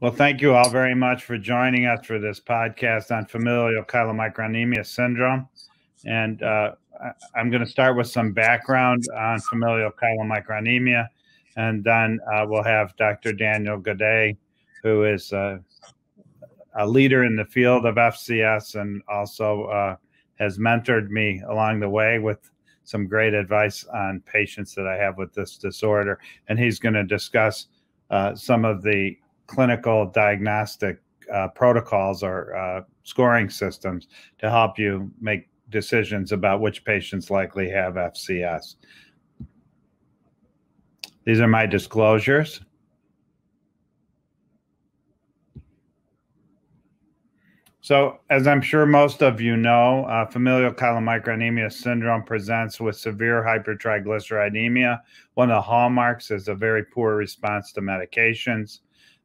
Well, thank you all very much for joining us for this podcast on familial chylomicronemia syndrome. And uh, I'm going to start with some background on familial chylomicronemia, and then uh, we'll have Dr. Daniel Gaudet, who is uh, a leader in the field of FCS and also uh, has mentored me along the way with some great advice on patients that I have with this disorder. And he's going to discuss uh, some of the clinical diagnostic uh, protocols or uh, scoring systems to help you make decisions about which patients likely have FCS. These are my disclosures. So, as I'm sure most of you know, uh, familial chylomicronemia syndrome presents with severe hypertriglyceridemia. One of the hallmarks is a very poor response to medications.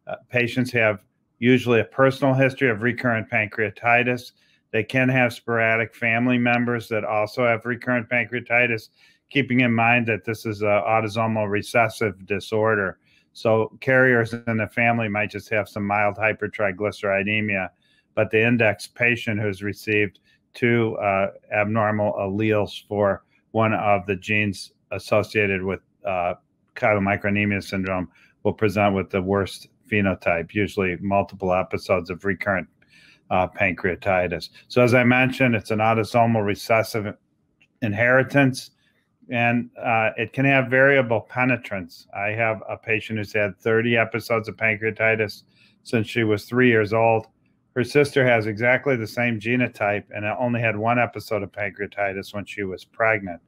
Uh, patients have usually a personal history of recurrent pancreatitis. They can have sporadic family members that also have recurrent pancreatitis, keeping in mind that this is an autosomal recessive disorder. So, carriers in the family might just have some mild hypertriglyceridemia, but the index patient who's received two uh, abnormal alleles for one of the genes associated with uh, chylomicronemia syndrome will present with the worst phenotype, usually multiple episodes of recurrent uh, pancreatitis. So, as I mentioned, it's an autosomal recessive inheritance and uh, it can have variable penetrance. I have a patient who's had 30 episodes of pancreatitis since she was three years old. Her sister has exactly the same genotype and only had one episode of pancreatitis when she was pregnant.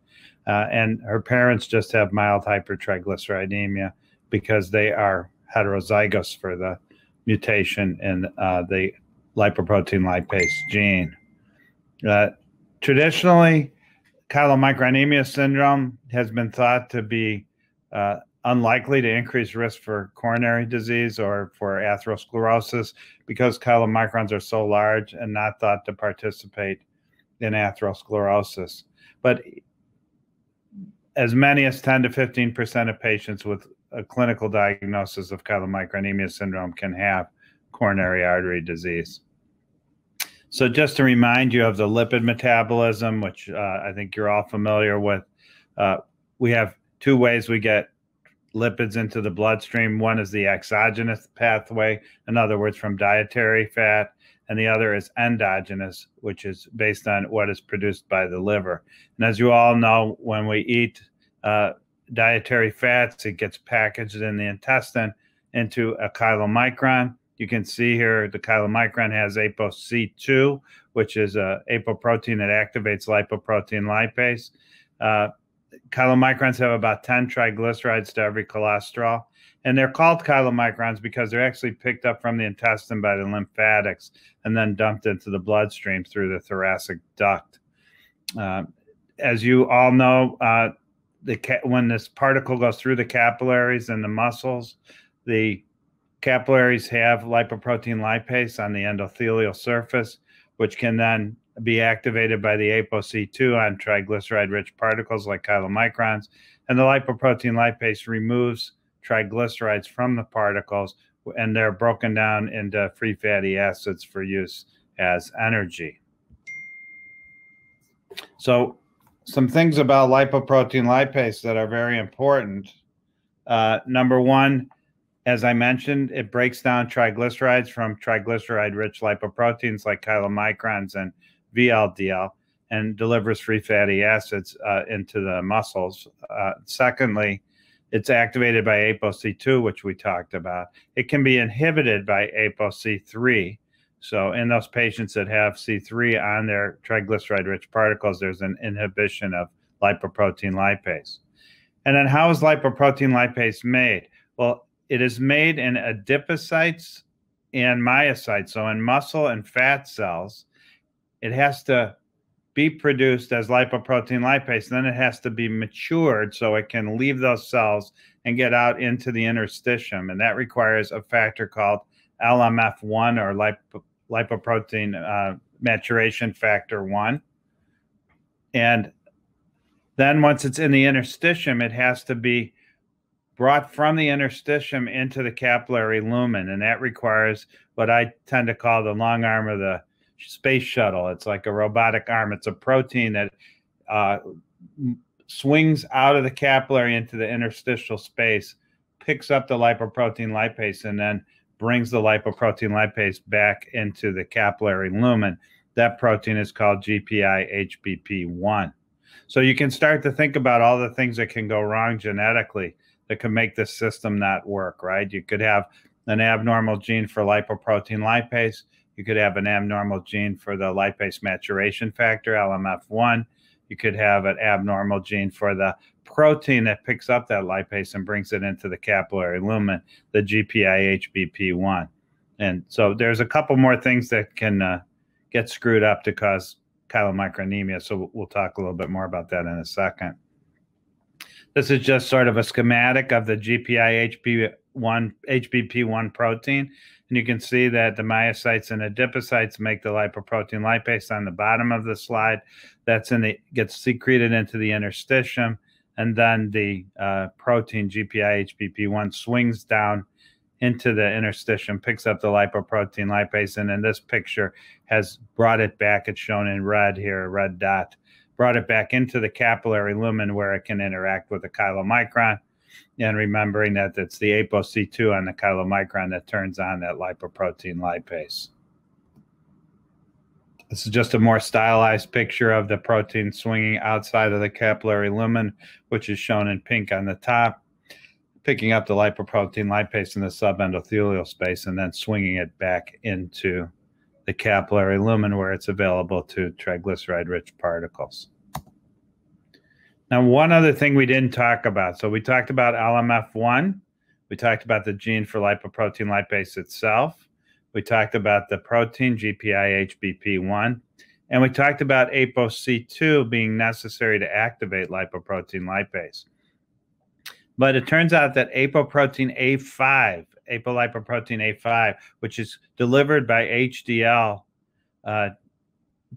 Uh, and her parents just have mild hypertriglyceridemia because they are heterozygous for the mutation in uh, the lipoprotein lipase gene. Uh, traditionally, chylomicronemia syndrome has been thought to be uh, unlikely to increase risk for coronary disease or for atherosclerosis because chylomicrons are so large and not thought to participate in atherosclerosis. But as many as 10 to 15% of patients with a clinical diagnosis of chylomicronemia syndrome can have coronary artery disease. So, just to remind you of the lipid metabolism, which uh, I think you're all familiar with, uh, we have two ways we get lipids into the bloodstream. One is the exogenous pathway, in other words, from dietary fat, and the other is endogenous, which is based on what is produced by the liver. And as you all know, when we eat uh, dietary fats. It gets packaged in the intestine into a chylomicron. You can see here the chylomicron has ApoC2, which is a apoprotein that activates lipoprotein lipase. Uh, chylomicrons have about 10 triglycerides to every cholesterol. And they're called chylomicrons because they're actually picked up from the intestine by the lymphatics and then dumped into the bloodstream through the thoracic duct. Uh, as you all know, uh, the when this particle goes through the capillaries and the muscles, the capillaries have lipoprotein lipase on the endothelial surface, which can then be activated by the ApoC2 on triglyceride-rich particles like chylomicrons, and the lipoprotein lipase removes triglycerides from the particles, and they're broken down into free fatty acids for use as energy. So some things about lipoprotein lipase that are very important. Uh, number one, as I mentioned, it breaks down triglycerides from triglyceride rich lipoproteins like chylomicrons and VLDL and delivers free fatty acids uh, into the muscles. Uh, secondly, it's activated by ApoC2, which we talked about. It can be inhibited by ApoC3, so in those patients that have C3 on their triglyceride-rich particles, there's an inhibition of lipoprotein lipase. And then how is lipoprotein lipase made? Well, it is made in adipocytes and myocytes. So in muscle and fat cells, it has to be produced as lipoprotein lipase. Then it has to be matured so it can leave those cells and get out into the interstitium. And that requires a factor called LMF1 or lipo, lipoprotein uh, maturation factor one. And then once it's in the interstitium, it has to be brought from the interstitium into the capillary lumen, and that requires what I tend to call the long arm of the space shuttle. It's like a robotic arm. It's a protein that uh, swings out of the capillary into the interstitial space, picks up the lipoprotein lipase, and then brings the lipoprotein lipase back into the capillary lumen. That protein is called GPI HBP1. So you can start to think about all the things that can go wrong genetically that can make this system not work, right? You could have an abnormal gene for lipoprotein lipase. You could have an abnormal gene for the lipase maturation factor, LMF1. You could have an abnormal gene for the protein that picks up that lipase and brings it into the capillary lumen, the GPI-HBP1. And so there's a couple more things that can uh, get screwed up to cause chylomicronemia. So we'll talk a little bit more about that in a second. This is just sort of a schematic of the GPI HB1 HBP1 protein. And you can see that the myocytes and adipocytes make the lipoprotein lipase on the bottom of the slide. That's in the gets secreted into the interstitium, and then the uh, protein GPI HBP1 swings down into the interstitium, picks up the lipoprotein lipase, and in this picture has brought it back. It's shown in red here, a red dot brought it back into the capillary lumen where it can interact with the chylomicron. And remembering that it's the ApoC2 on the chylomicron that turns on that lipoprotein lipase. This is just a more stylized picture of the protein swinging outside of the capillary lumen, which is shown in pink on the top, picking up the lipoprotein lipase in the subendothelial space and then swinging it back into the capillary lumen where it's available to triglyceride rich particles. Now, one other thing we didn't talk about. So, we talked about LMF1. We talked about the gene for lipoprotein lipase itself. We talked about the protein GPI-HBP1. And we talked about ApoC2 being necessary to activate lipoprotein lipase. But it turns out that apoprotein A5, apolipoprotein A5, which is delivered by HDL uh,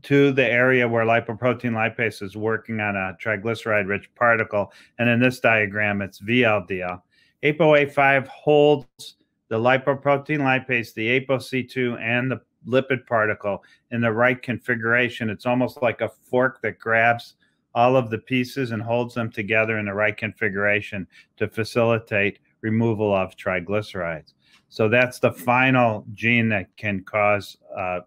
to the area where lipoprotein lipase is working on a triglyceride rich particle. And in this diagram, it's VLDL. ApoA5 holds the lipoprotein lipase, the ApoC2, and the lipid particle in the right configuration. It's almost like a fork that grabs all of the pieces and holds them together in the right configuration to facilitate removal of triglycerides. So that's the final gene that can cause uh,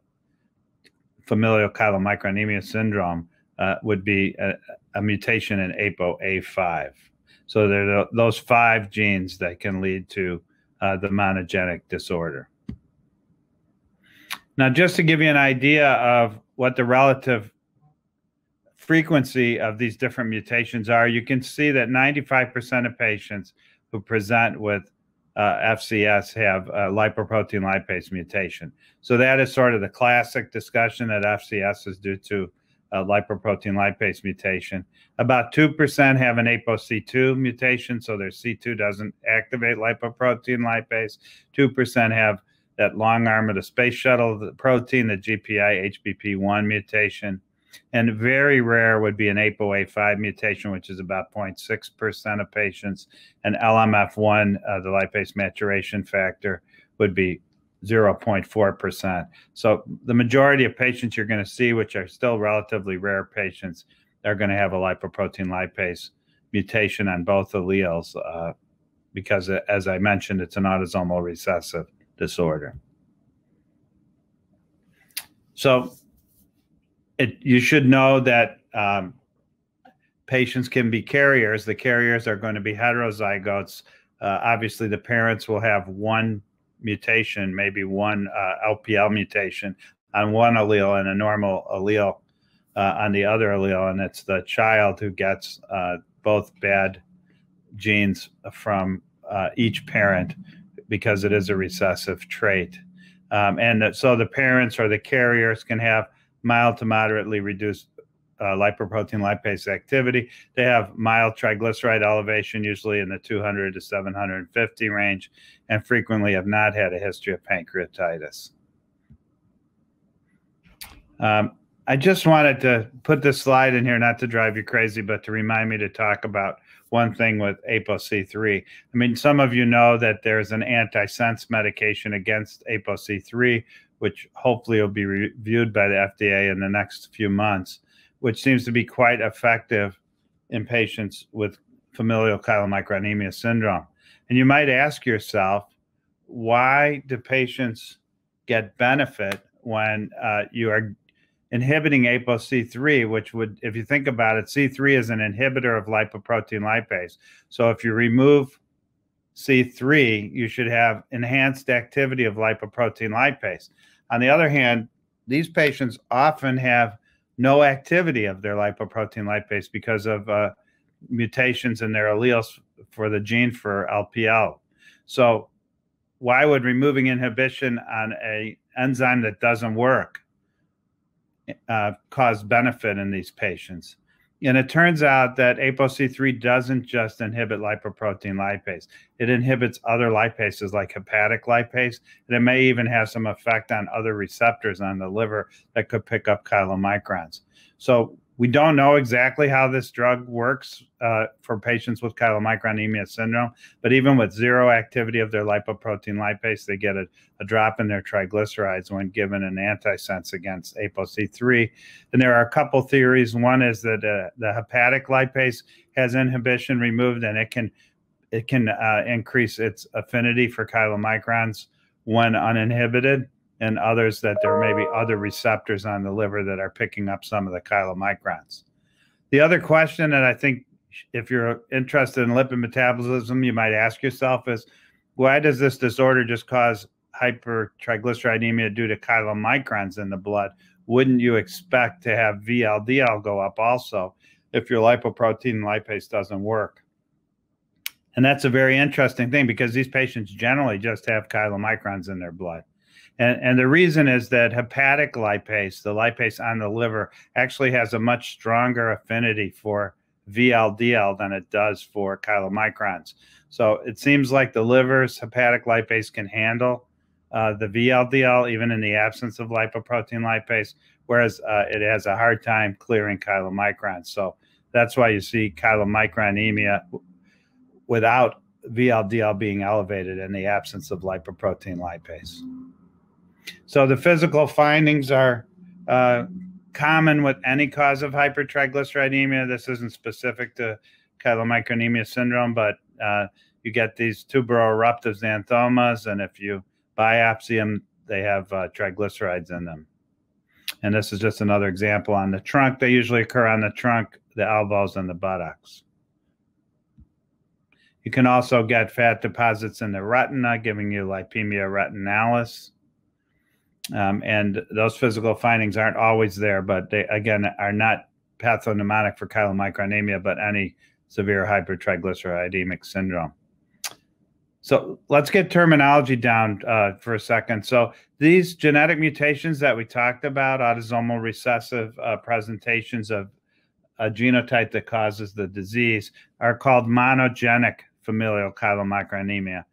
familial chylomicronemia syndrome uh, would be a, a, mutation in ApoA5. So there are those five genes that can lead to uh, the monogenic disorder. Now, just to give you an idea of what the relative frequency of these different mutations are, you can see that 95% of patients who present with Uh, FCS have a lipoprotein lipase mutation. So that is sort of the classic discussion that FCS is due to a lipoprotein lipase mutation. About 2% have an ApoC2 mutation, so their C2 doesn't activate lipoprotein lipase. 2% have that long arm of the space shuttle the protein, the GPI HBP1 mutation. And very rare would be an ApoA5 mutation, which is about 0.6% of patients. And LMF1, uh, the lipase maturation factor, would be 0.4%. So the majority of patients you're going to see, which are still relatively rare patients, are going to have a lipoprotein lipase mutation on both alleles uh, because, uh, as I mentioned, it's an autosomal recessive disorder. So it, you should know that um, patients can be carriers. The carriers are going to be heterozygotes. Uh, obviously, the parents will have one mutation, maybe one uh, LPL mutation on one allele and a normal allele uh, on the other allele. And it's the child who gets uh, both bad genes from uh, each parent because it is a recessive trait. Um, and so the parents or the carriers can have mild to moderately reduced uh, lipoprotein lipase activity. They have mild triglyceride elevation, usually in the 200 to 750 range, and frequently have not had a history of pancreatitis. Um, I just wanted to put this slide in here, not to drive you crazy, but to remind me to talk about one thing with ApoC3. I mean, some of you know that there's an antisense medication against ApoC3, which hopefully will be reviewed by the FDA in the next few months, which seems to be quite effective in patients with familial chylomicronemia syndrome. And you might ask yourself, why do patients get benefit when uh, you are inhibiting ApoC3, which would, if you think about it, C3 is an inhibitor of lipoprotein lipase. So if you remove C3, you should have enhanced activity of lipoprotein lipase. On the other hand, these patients often have no activity of their lipoprotein lipase because of uh, mutations in their alleles for the gene for LPL. So why would removing inhibition on a enzyme that doesn't work uh, cause benefit in these patients? And it turns out that ApoC3 doesn't just inhibit lipoprotein lipase. It inhibits other lipases like hepatic lipase, and it may even have some effect on other receptors on the liver that could pick up chylomicrons. So we don't know exactly how this drug works uh, for patients with chylomicronemia syndrome, but even with zero activity of their lipoprotein lipase, they get a, a drop in their triglycerides when given an antisense against ApoC3. And there are a couple theories. One is that uh, the hepatic lipase has inhibition removed, and it can it can uh, increase its affinity for chylomicrons when uninhibited and others that there may be other receptors on the liver that are picking up some of the chylomicrons. The other question that I think if you're interested in lipid metabolism, you might ask yourself is why does this disorder just cause hypertriglyceridemia due to chylomicrons in the blood? Wouldn't you expect to have VLDL go up also if your lipoprotein lipase doesn't work? And that's a very interesting thing because these patients generally just have chylomicrons in their blood. And, and the reason is that hepatic lipase, the lipase on the liver, actually has a much stronger affinity for VLDL than it does for chylomicrons. So it seems like the liver's hepatic lipase can handle uh, the VLDL even in the absence of lipoprotein lipase, whereas uh, it has a hard time clearing chylomicrons. So that's why you see chylomicronemia without VLDL being elevated in the absence of lipoprotein lipase. So the physical findings are uh, common with any cause of hypertriglyceridemia. This isn't specific to chylomicronemia syndrome, but uh, you get these tuberoeruptive xanthomas, and if you biopsy them, they have uh, triglycerides in them. And this is just another example on the trunk. They usually occur on the trunk, the elbows, and the buttocks. You can also get fat deposits in the retina, giving you lipemia retinalis. Um, and those physical findings aren't always there, but they again are not pathognomonic for chylomicronemia, but any severe hypertriglyceridemic syndrome. So let's get terminology down uh, for a second. So these genetic mutations that we talked about, autosomal recessive uh, presentations of a genotype that causes the disease, are called monogenic familial chylomicronemia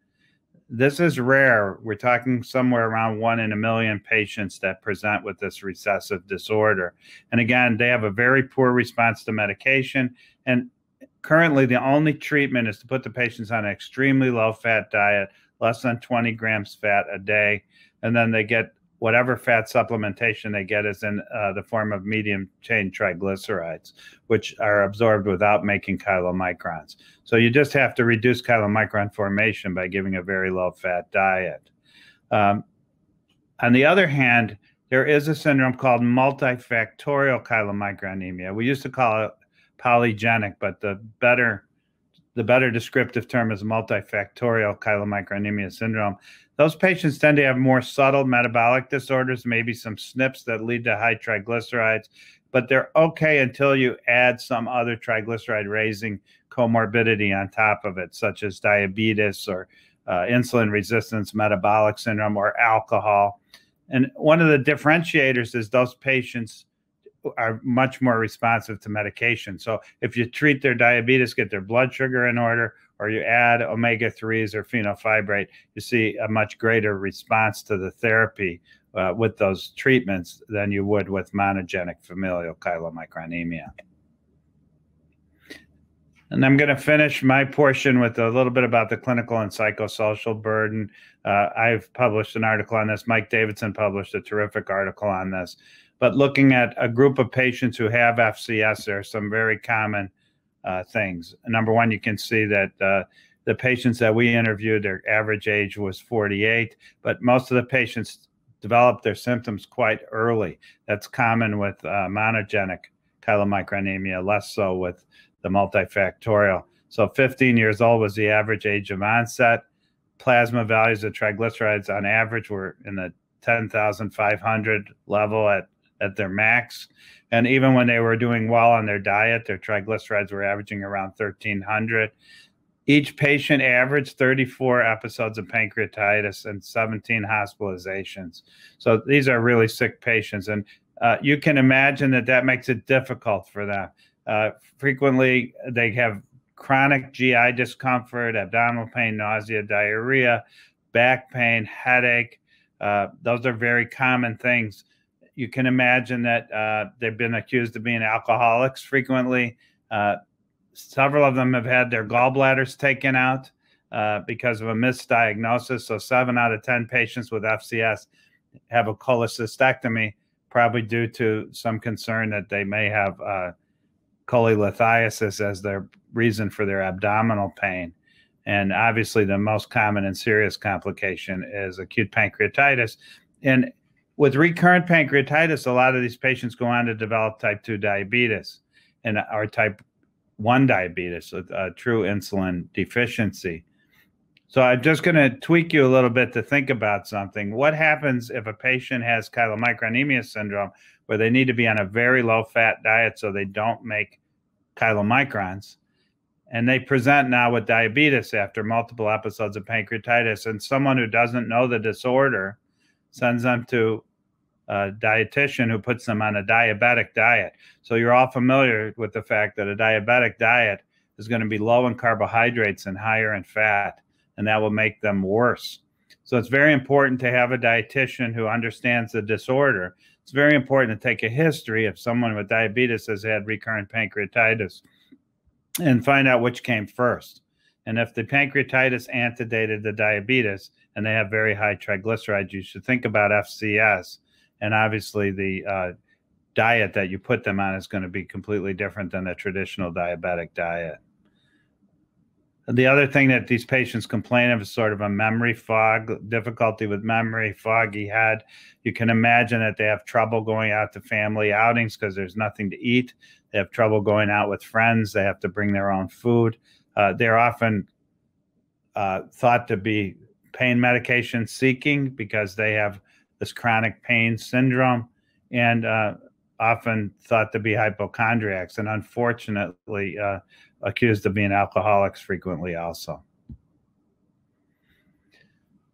this is rare. We're talking somewhere around one in a million patients that present with this recessive disorder. And again, they have a very poor response to medication. And currently, the only treatment is to put the patients on an extremely low fat diet, less than 20 grams fat a day. And then they get whatever fat supplementation they get is in uh, the form of medium chain triglycerides, which are absorbed without making chylomicrons. So you just have to reduce chylomicron formation by giving a very low fat diet. Um, on the other hand, there is a syndrome called multifactorial chylomicronemia. We used to call it polygenic, but the better the better descriptive term is multifactorial chylomicronemia syndrome. Those patients tend to have more subtle metabolic disorders, maybe some SNPs that lead to high triglycerides, but they're okay until you add some other triglyceride raising comorbidity on top of it, such as diabetes or uh, insulin resistance, metabolic syndrome, or alcohol. And one of the differentiators is those patients are much more responsive to medication. So if you treat their diabetes, get their blood sugar in order, or you add omega 3s or fenofibrate, you see a much greater response to the therapy uh, with those treatments than you would with monogenic familial chylomicronemia. And I'm going to finish my portion with a little bit about the clinical and psychosocial burden. Uh, I've published an article on this. Mike Davidson published a terrific article on this. But looking at a group of patients who have FCS, there are some very common uh, things. Number one, you can see that uh, the patients that we interviewed, their average age was 48, but most of the patients developed their symptoms quite early. That's common with uh, monogenic chylomicronemia, less so with the multifactorial. So 15 years old was the average age of onset. Plasma values of triglycerides on average were in the 10,500 level at, at their max. And even when they were doing well on their diet, their triglycerides were averaging around 1,300. Each patient averaged 34 episodes of pancreatitis and 17 hospitalizations. So these are really sick patients. And uh, you can imagine that that makes it difficult for them. Uh, frequently, they have chronic GI discomfort, abdominal pain, nausea, diarrhea, back pain, headache. Uh, those are very common things. You can imagine that uh, they've been accused of being alcoholics frequently. Uh, several of them have had their gallbladders taken out uh, because of a misdiagnosis. So, seven out of 10 patients with FCS have a cholecystectomy, probably due to some concern that they may have uh, cholelithiasis as their reason for their abdominal pain. And obviously, the most common and serious complication is acute pancreatitis. And with recurrent pancreatitis, a lot of these patients go on to develop type 2 diabetes and are type 1 diabetes, a true insulin deficiency. So I'm just going to tweak you a little bit to think about something. What happens if a patient has chylomicronemia syndrome where they need to be on a very low fat diet so they don't make chylomicrons? And they present now with diabetes after multiple episodes of pancreatitis. And someone who doesn't know the disorder sends them to a dietitian who puts them on a diabetic diet. So you're all familiar with the fact that a diabetic diet is going to be low in carbohydrates and higher in fat and that will make them worse. So it's very important to have a dietitian who understands the disorder. It's very important to take a history if someone with diabetes has had recurrent pancreatitis and find out which came first. And if the pancreatitis antedated the diabetes and they have very high triglycerides, you should think about FCS. And obviously, the uh, diet that you put them on is going to be completely different than a traditional diabetic diet. The other thing that these patients complain of is sort of a memory fog, difficulty with memory, foggy head. You can imagine that they have trouble going out to family outings because there's nothing to eat. They have trouble going out with friends. They have to bring their own food. Uh, they're often uh, thought to be pain medication seeking because they have this chronic pain syndrome and uh, often thought to be hypochondriacs. And unfortunately, uh, accused of being alcoholics frequently also.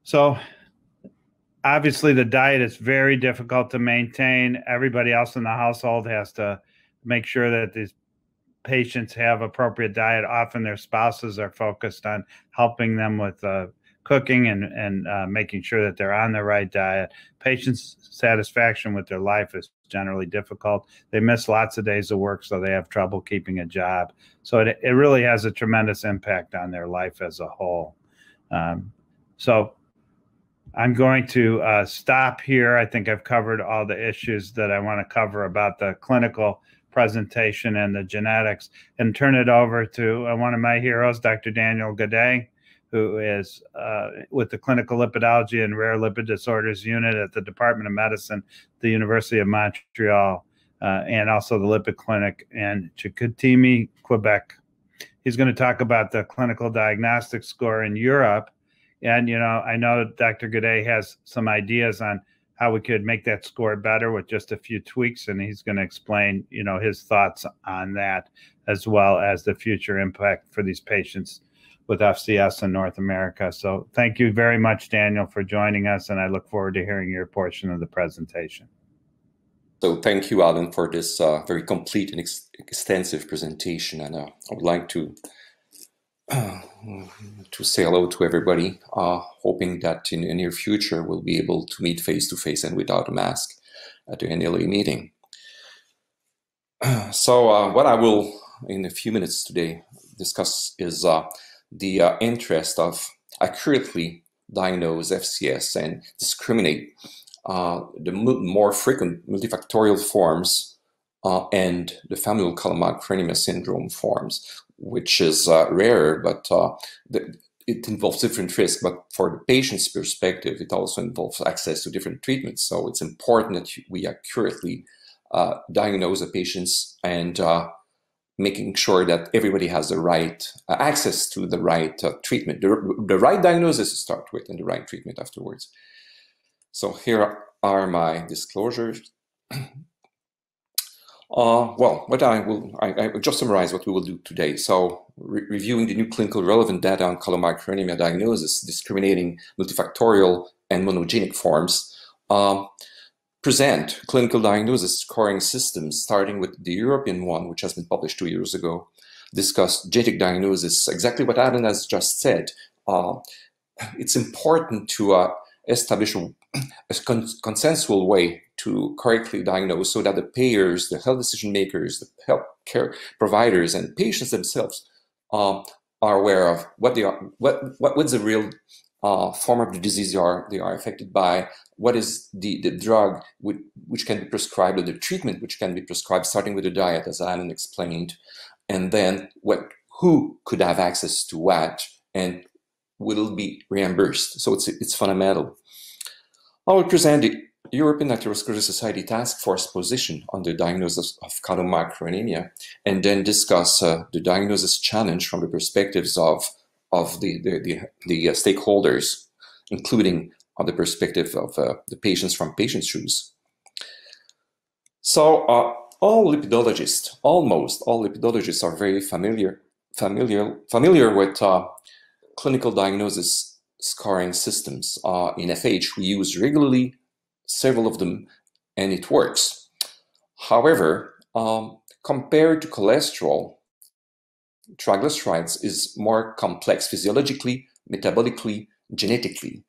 So obviously the diet is very difficult to maintain. Everybody else in the household has to make sure that these patients have appropriate diet. Often their spouses are focused on helping them with uh, cooking and and uh, making sure that they're on the right diet. Patients' satisfaction with their life is generally difficult. They miss lots of days of work, so they have trouble keeping a job. So it, it really has a tremendous impact on their life as a whole. Um, so I'm going to uh, stop here. I think I've covered all the issues that I want to cover about the clinical presentation and the genetics and turn it over to uh, one of my heroes, Dr. Daniel Gaudet who is uh, with the Clinical Lipidology and Rare Lipid Disorders Unit at the Department of Medicine, the University of Montreal, uh, and also the Lipid Clinic in Chicoutimi, Quebec. He's going to talk about the clinical diagnostic score in Europe. And, you know, I know Dr. Gaudet has some ideas on how we could make that score better with just a few tweaks. And he's going to explain, you know, his thoughts on that as well as the future impact for these patients with FCS in North America. So thank you very much, Daniel, for joining us, and I look forward to hearing your portion of the presentation. So thank you, Alan, for this uh, very complete and ex extensive presentation. And uh, I would like to uh, to say hello to everybody, uh, hoping that in the near future we'll be able to meet face to face and without a mask at the NLA meeting. So uh, what I will, in a few minutes today, discuss is uh, the uh, interest of accurately diagnose FCS and discriminate uh, the more frequent multifactorial forms uh, and the familial chylomicronemia syndrome forms, which is uh, rarer, but uh, the, it involves different risks. But for the patient's perspective, it also involves access to different treatments. So it's important that we accurately uh, diagnose the patients and uh, making sure that everybody has the right uh, access to the right uh, treatment, the, the right diagnosis to start with, and the right treatment afterwards. So here are my disclosures. Uh, well, what I will, I, I, will just summarize what we will do today. So, re reviewing the new clinical relevant data on chylomicronemia diagnosis, discriminating multifactorial and monogenic forms, um, present clinical diagnosis scoring systems, starting with the European one, which has been published two years ago, discuss genetic diagnosis, exactly what Alan has just said. Uh, it's important to uh, establish a, a con consensual way to correctly diagnose so that the payers, the health decision makers, the health care providers, and patients themselves uh, are aware of what they are, what, what what's the real uh, form of the disease they are, they are affected by, what is the, the drug which, which can be prescribed, or the treatment which can be prescribed, starting with the diet, as Alan explained, and then what who could have access to what, and will be reimbursed. So it's, it's fundamental. I will present the European Atherosclerosis Society Task Force position on the diagnosis of chylomicronemia, and then discuss uh, the diagnosis challenge from the perspectives of of the, the, the, the uh, stakeholders, including on the perspective of uh, the patients from patients' shoes. So uh, all lipidologists, almost all lipidologists are very familiar, familiar, familiar with uh, clinical diagnosis scoring systems. Uh, in FH, we use regularly several of them, and it works. However, um, compared to cholesterol, triglycerides is more complex physiologically, metabolically, genetically.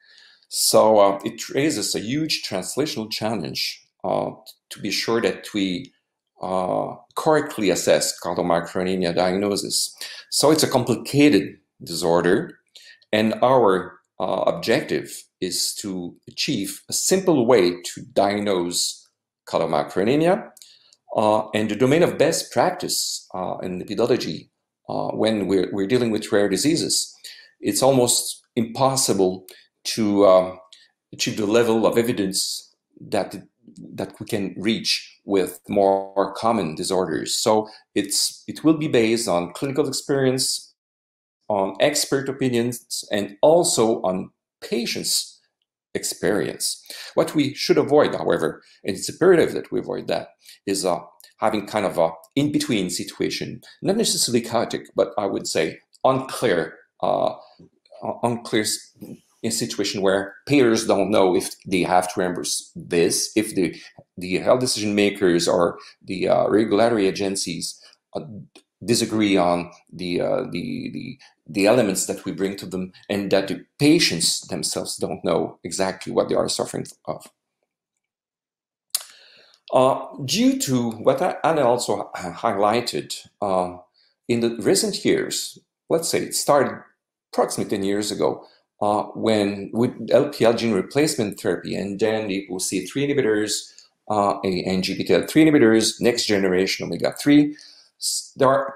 So uh, it raises a huge translational challenge uh, to be sure that we uh, correctly assess chylomicronemia diagnosis. So it's a complicated disorder, and our uh, objective is to achieve a simple way to diagnose chylomicronemia. Uh, and the domain of best practice uh, in lipidology when we're, we're dealing with rare diseases. It's almost impossible to um, achieve the level of evidence that that we can reach with more common disorders. So it's it will be based on clinical experience, on expert opinions, and also on patients' experience. What we should avoid, however, and it's imperative that we avoid that, is uh, having kind of a in-between situation, not necessarily chaotic, but I would say unclear, uh, unclear a situation where payers don't know if they have to reimburse this, if the the health decision makers or the uh, regulatory agencies uh, disagree on the, uh, the the the elements that we bring to them, and that the patients themselves don't know exactly what they are suffering of. Uh, due to what Anna also highlighted, uh, in the recent years, let's say it started approximately 10 years ago, uh, when with LPL gene replacement therapy and then the ApoC3 inhibitors uh, and GPTL3 inhibitors, next generation omega-3, there are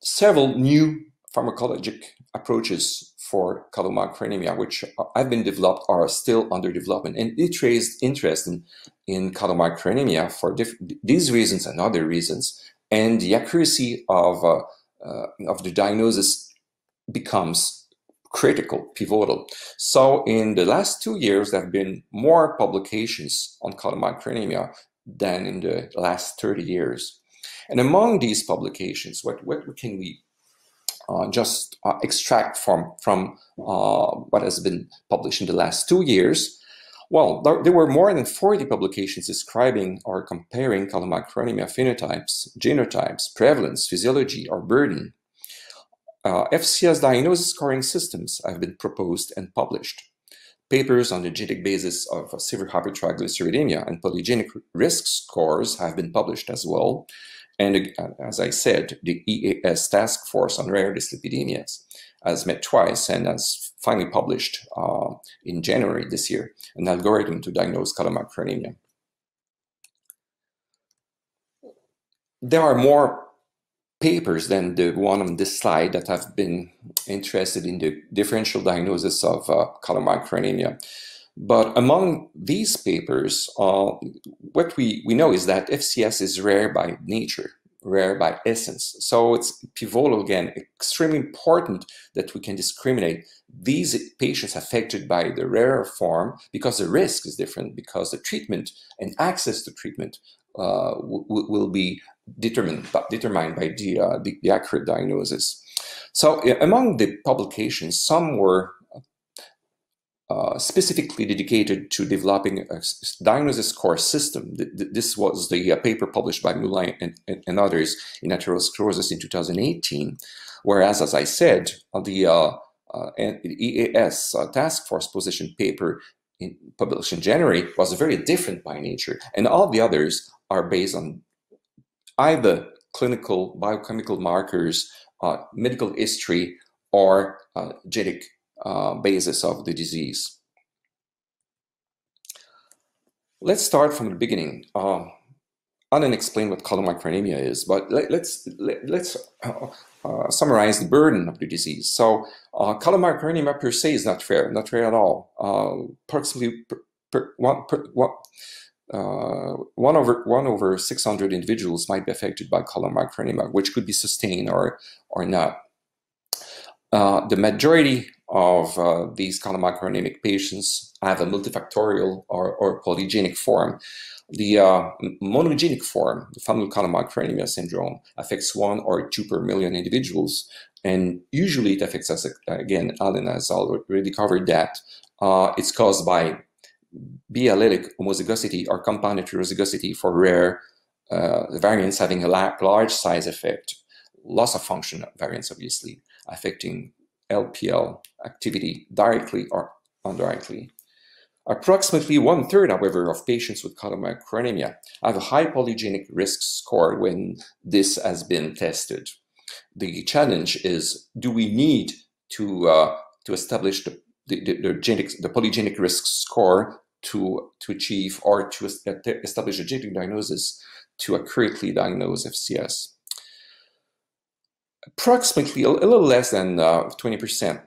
several new pharmacologic approaches for chylomicronemia, which have been developed are still under development. And it raised interest in, in chylomicronemia for these reasons and other reasons. And the accuracy of, uh, uh, of the diagnosis becomes critical, pivotal. So in the last two years, there have been more publications on chylomicronemia than in the last 30 years. And among these publications, what, what can we uh, just uh, extract from, from uh, what has been published in the last two years. Well, there, there, were more than 40 publications describing or comparing chylomicronemia phenotypes, genotypes, prevalence, physiology, or burden. Uh, FCS diagnosis scoring systems have been proposed and published. Papers on the genetic basis of severe hypertriglyceridemia and polygenic risk scores have been published as well. And as I said, the EAS Task Force on Rare Dyslipidemias has met twice and has finally published uh, in January this year an algorithm to diagnose chylomicronemia. There are more papers than the one on this slide that have been interested in the differential diagnosis of uh, chylomicronemia. But among these papers, uh, what we, we know is that FCS is rare by nature, rare by essence. So it's pivotal again, extremely important that we can discriminate these patients affected by the rare form because the risk is different, because the treatment and access to treatment will be determined, determined by the, uh, the, the, accurate diagnosis. So among the publications, some were uh, specifically dedicated to developing a diagnosis score system. This was the uh, paper published by Moulin and, and, others in atherosclerosis in 2018. Whereas, as I said, the uh, uh EAS uh, task force position paper in, published in January was very different by nature, and all the others are based on either clinical biochemical markers, uh, medical history, or genetic uh, basis of the disease. Let's start from the beginning. Uh, I didn't explain what chylomicronemia is, but let, us let, us uh, summarize the burden of the disease. So, uh, chylomicronemia per se is not fair, not fair at all. Uh, approximately per, per, one, per, one, uh, one over one over 600 individuals might be affected by chylomicronemia, which could be sustained or or not. Uh, the majority of uh, these chylomicronemic patients have a multifactorial or, or polygenic form. The uh, monogenic form, the familial chylomicronemia syndrome, affects one or two per million individuals. And usually it affects us, again, Alan has already covered that. Uh, it's caused by biallelic homozygosity or compound heterozygosity for rare uh, variants having a large size effect, loss of function variants, obviously, affecting LPL activity directly or indirectly. Approximately one third, however, of patients with chylomicronemia have a high polygenic risk score when this has been tested. The challenge is, do we need to, uh, to establish the, the, the, the, genetic, the polygenic risk score to, to achieve or to establish a genetic diagnosis to accurately diagnose FCS? approximately a, little less than 20%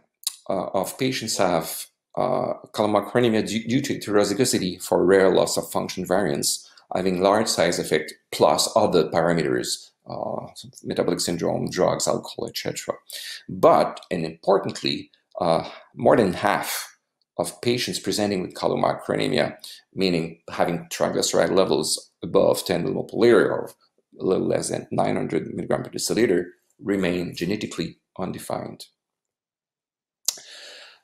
uh, uh, of patients have uh, chylomicronemia due, due to heterozygosity for rare loss of function variants, having large size effect plus other parameters, uh, metabolic syndrome, drugs, alcohol, etc. But, and importantly, uh, more than half of patients presenting with chylomicronemia, meaning having triglyceride levels above 10 millimolar or a little less than 900 milligram per deciliter, remain genetically undefined.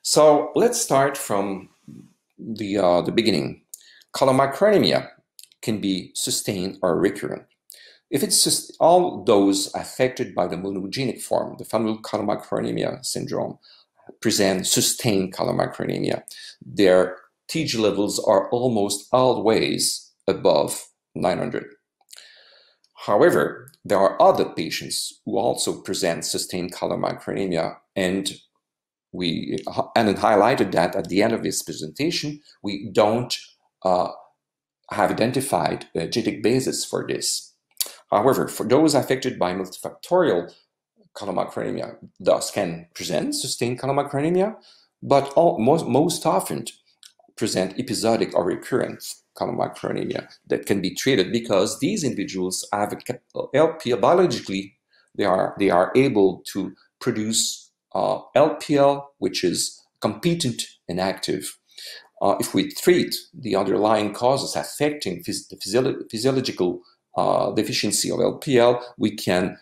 So let's start from the, uh, the beginning. Chylomicronemia can be sustained or recurrent. If it's just all those affected by the monogenic form, the familial chylomicronemia syndrome, present sustained chylomicronemia. Their TG levels are almost always above 900. However, there are other patients who also present sustained chylomicronemia, and we and highlighted that at the end of this presentation, we don't uh, have identified a genetic basis for this. However, for those affected by multifactorial chylomicronemia, thus can present sustained chylomicronemia, but all, most, most often present episodic or recurrent chylomicronemia that can be treated because these individuals have a LPL biologically they are they are able to produce uh, LPL which is competent and active. Uh, if we treat the underlying causes affecting phys the physio physiological uh, deficiency of LPL, we can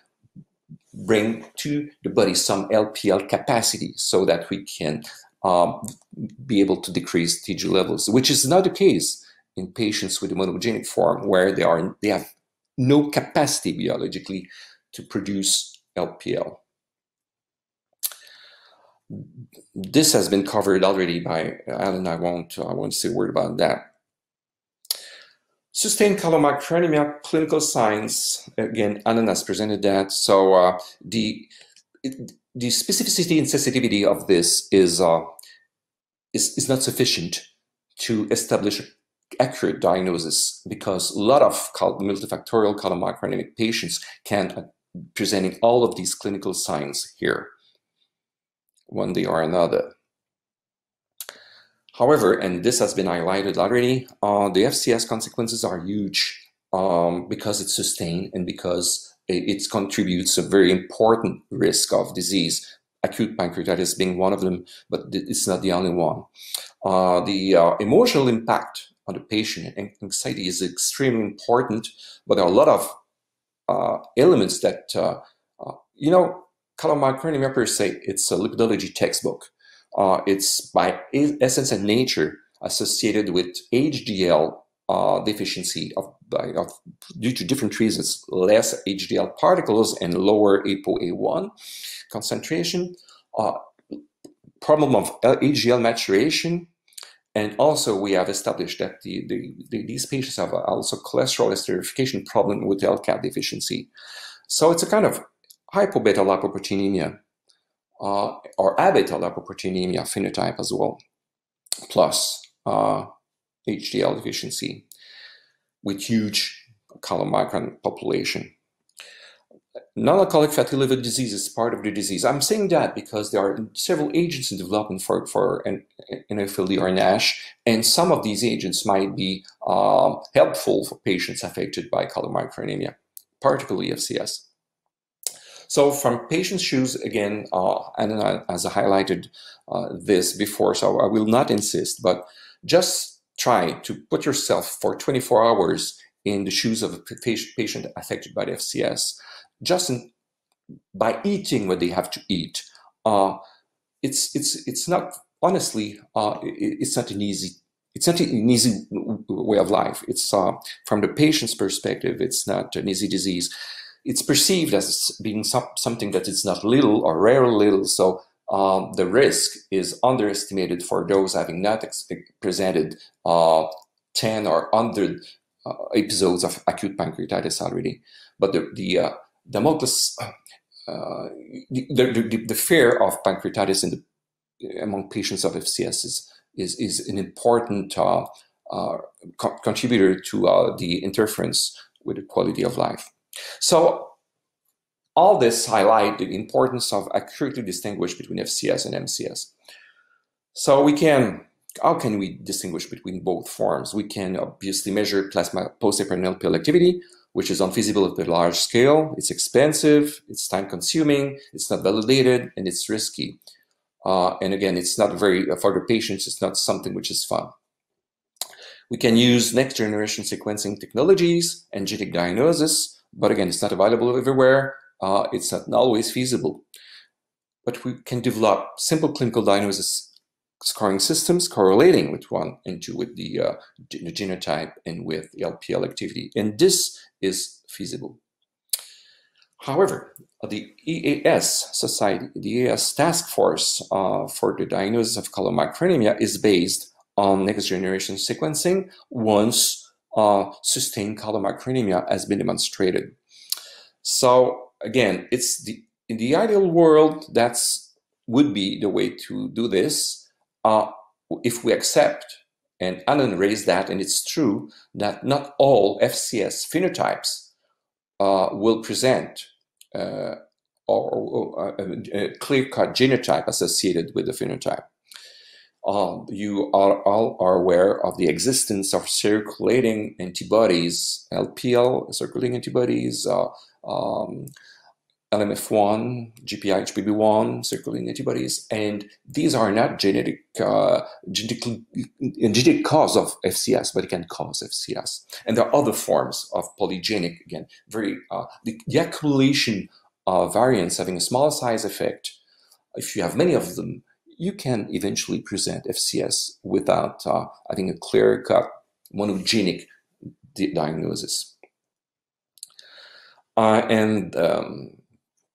bring to the body some LPL capacity so that we can um, be able to decrease TG levels, which is not the case in patients with a monogenic form where they are they have no capacity biologically to produce LPL. This has been covered already by Alan. I won't I won't say a word about that. Sustained chylomicronemia clinical signs. Again, Alan has presented that. So uh, the the specificity and sensitivity of this is uh, is is not sufficient to establish accurate diagnosis because a lot of multifactorial chylomicronemic patients can uh, presenting all of these clinical signs here, one day or another. However, and this has been highlighted already, uh, the FCS consequences are huge um, because it's sustained and because it, it, contributes a very important risk of disease, acute pancreatitis being one of them, but it's not the only one. Uh, the uh, emotional impact on the patient and anxiety is extremely important, but there are a lot of uh, elements that, uh, uh, you know, chylomicronemia per se, it's a lipidology textbook. Uh, it's by essence and nature associated with HDL uh, deficiency of, of, due to different reasons, less HDL particles and lower ApoA1 concentration, uh, problem of HDL maturation, and also we have established that the, the, the, these patients have also cholesterol esterification problem with LCAT deficiency. So it's a kind of hypobeta lipoproteinemia uh, or abeta lipoproteinemia phenotype as well, plus uh, HDL deficiency with huge chylomicron population. Non-alcoholic fatty liver disease is part of the disease. I'm saying that because there are several agents in development for, for NAFLD or NASH, and some of these agents might be um, helpful for patients affected by chylomicronemia, particularly FCS. So from patient's shoes, again, uh, and as I highlighted uh, this before, so I will not insist, but just try to put yourself for 24 hours in the shoes of a patient affected by the FCS, just in, by eating what they have to eat. Uh, it's it's it's not honestly uh, it, it's not an easy it's not an easy way of life. It's uh, from the patient's perspective, it's not an easy disease it's perceived as being some, something that is not little or rarely little. So um, the risk is underestimated for those having not presented uh, 10 or 100 uh, episodes of acute pancreatitis already. But the, the, uh, the, multis, uh, the, the, the, fear of pancreatitis in the, among patients of FCS is, is, is an important uh, uh, co contributor to the interference with the quality of life. So all this highlight the importance of accurately distinguish between FCS and MCS. So we can, how can we distinguish between both forms? We can obviously measure plasma post-heparin LPL activity, which is unfeasible at the large scale. It's expensive, it's time consuming, it's not validated, and it's risky. Uh, and again, it's not very, for the patients, it's not something which is fun. We can use next generation sequencing technologies and genetic diagnosis but again, it's not available everywhere. Uh, it's not always feasible. But we can develop simple clinical diagnosis scoring systems correlating with one and two with the, uh, genotype and with LPL activity. And this is feasible. However, the EAS Society, the EAS Task Force uh, for the Diagnosis of Chylomicronemia is based on next generation sequencing once uh, sustained chylomicronemia has been demonstrated. So again, it's the in the ideal world that's would be the way to do this uh, if we accept and Alan raised that, and it's true that not all FCS phenotypes uh, will present uh, or, or, or a, a clear-cut genotype associated with the phenotype um, you are all are aware of the existence of circulating antibodies, LPL, circulating antibodies, uh, um, LMF1, GPIHBP1, circulating antibodies, and these are not genetic, uh, genetic, genetic cause of FCS, but it can cause FCS. And there are other forms of polygenic, again, very, uh, the, the accumulation of variants having a small size effect, if you have many of them, you can eventually present FCS without uh, having a clear-cut monogenic diagnosis. Uh, and um,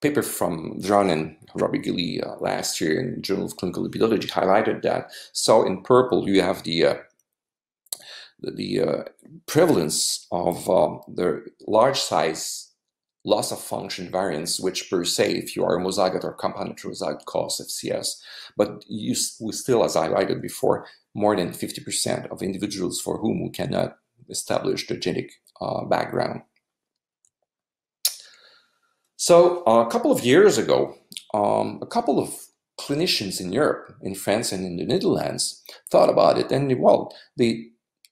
paper from John and Rob Hegele uh, last year in Journal of Clinical Lipidology highlighted that. So in purple, you have the uh, the, the uh, prevalence of um, the large size loss of function variants, which per se, if you are homozygote or compound heterozygote, cause FCS. But you, we still, as I highlighted before, more than 50% of individuals for whom we cannot establish the genetic uh, background. So uh, a couple of years ago, um, a couple of clinicians in Europe, in France and in the Netherlands, thought about it, and well, they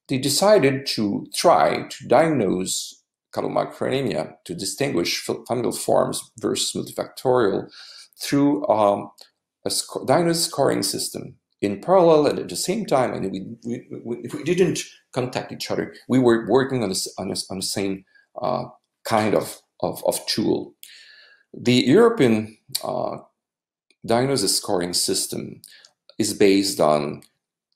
they decided to try to diagnose chylomicronemia to distinguish familial forms versus multifactorial through um, a sc diagnosis scoring system in parallel and at the same time, and we, we, we, we didn't contact each other. We were working on, this, on, on the same uh, kind of, of, of tool. The European uh, diagnosis scoring system is based on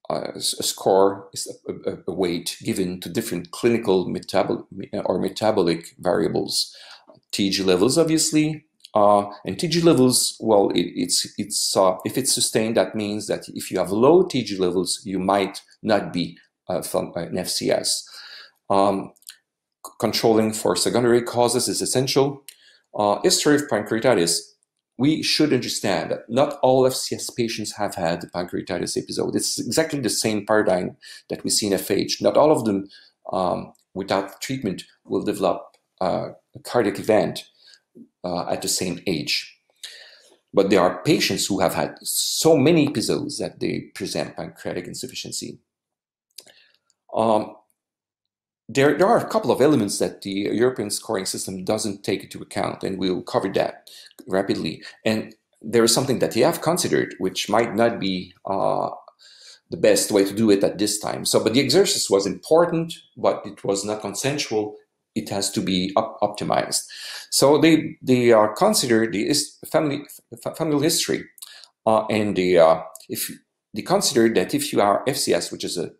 uh, a score is a, a, a, weight given to different clinical metabol or metabolic variables. TG levels, obviously, uh, and TG levels, well, it, it's it's uh, if it's sustained, that means that if you have low TG levels, you might not be uh, from an FCS. Um, controlling for secondary causes is essential uh, history of pancreatitis, we should understand that not all FCS patients have had the pancreatitis episode. It's exactly the same paradigm that we see in FH. Not all of them, um, without treatment, will develop uh, a cardiac event uh, at the same age. But there are patients who have had so many episodes that they present pancreatic insufficiency. Um, there, there are a couple of elements that the European scoring system doesn't take into account, and we'll cover that rapidly. And there is something that they have considered, which might not be uh, the best way to do it at this time. So, but the exercise was important, but it was not consensual. It has to be op optimized. So they they are considered the family family history, uh, and the uh, if they consider that if you are FCS, which is a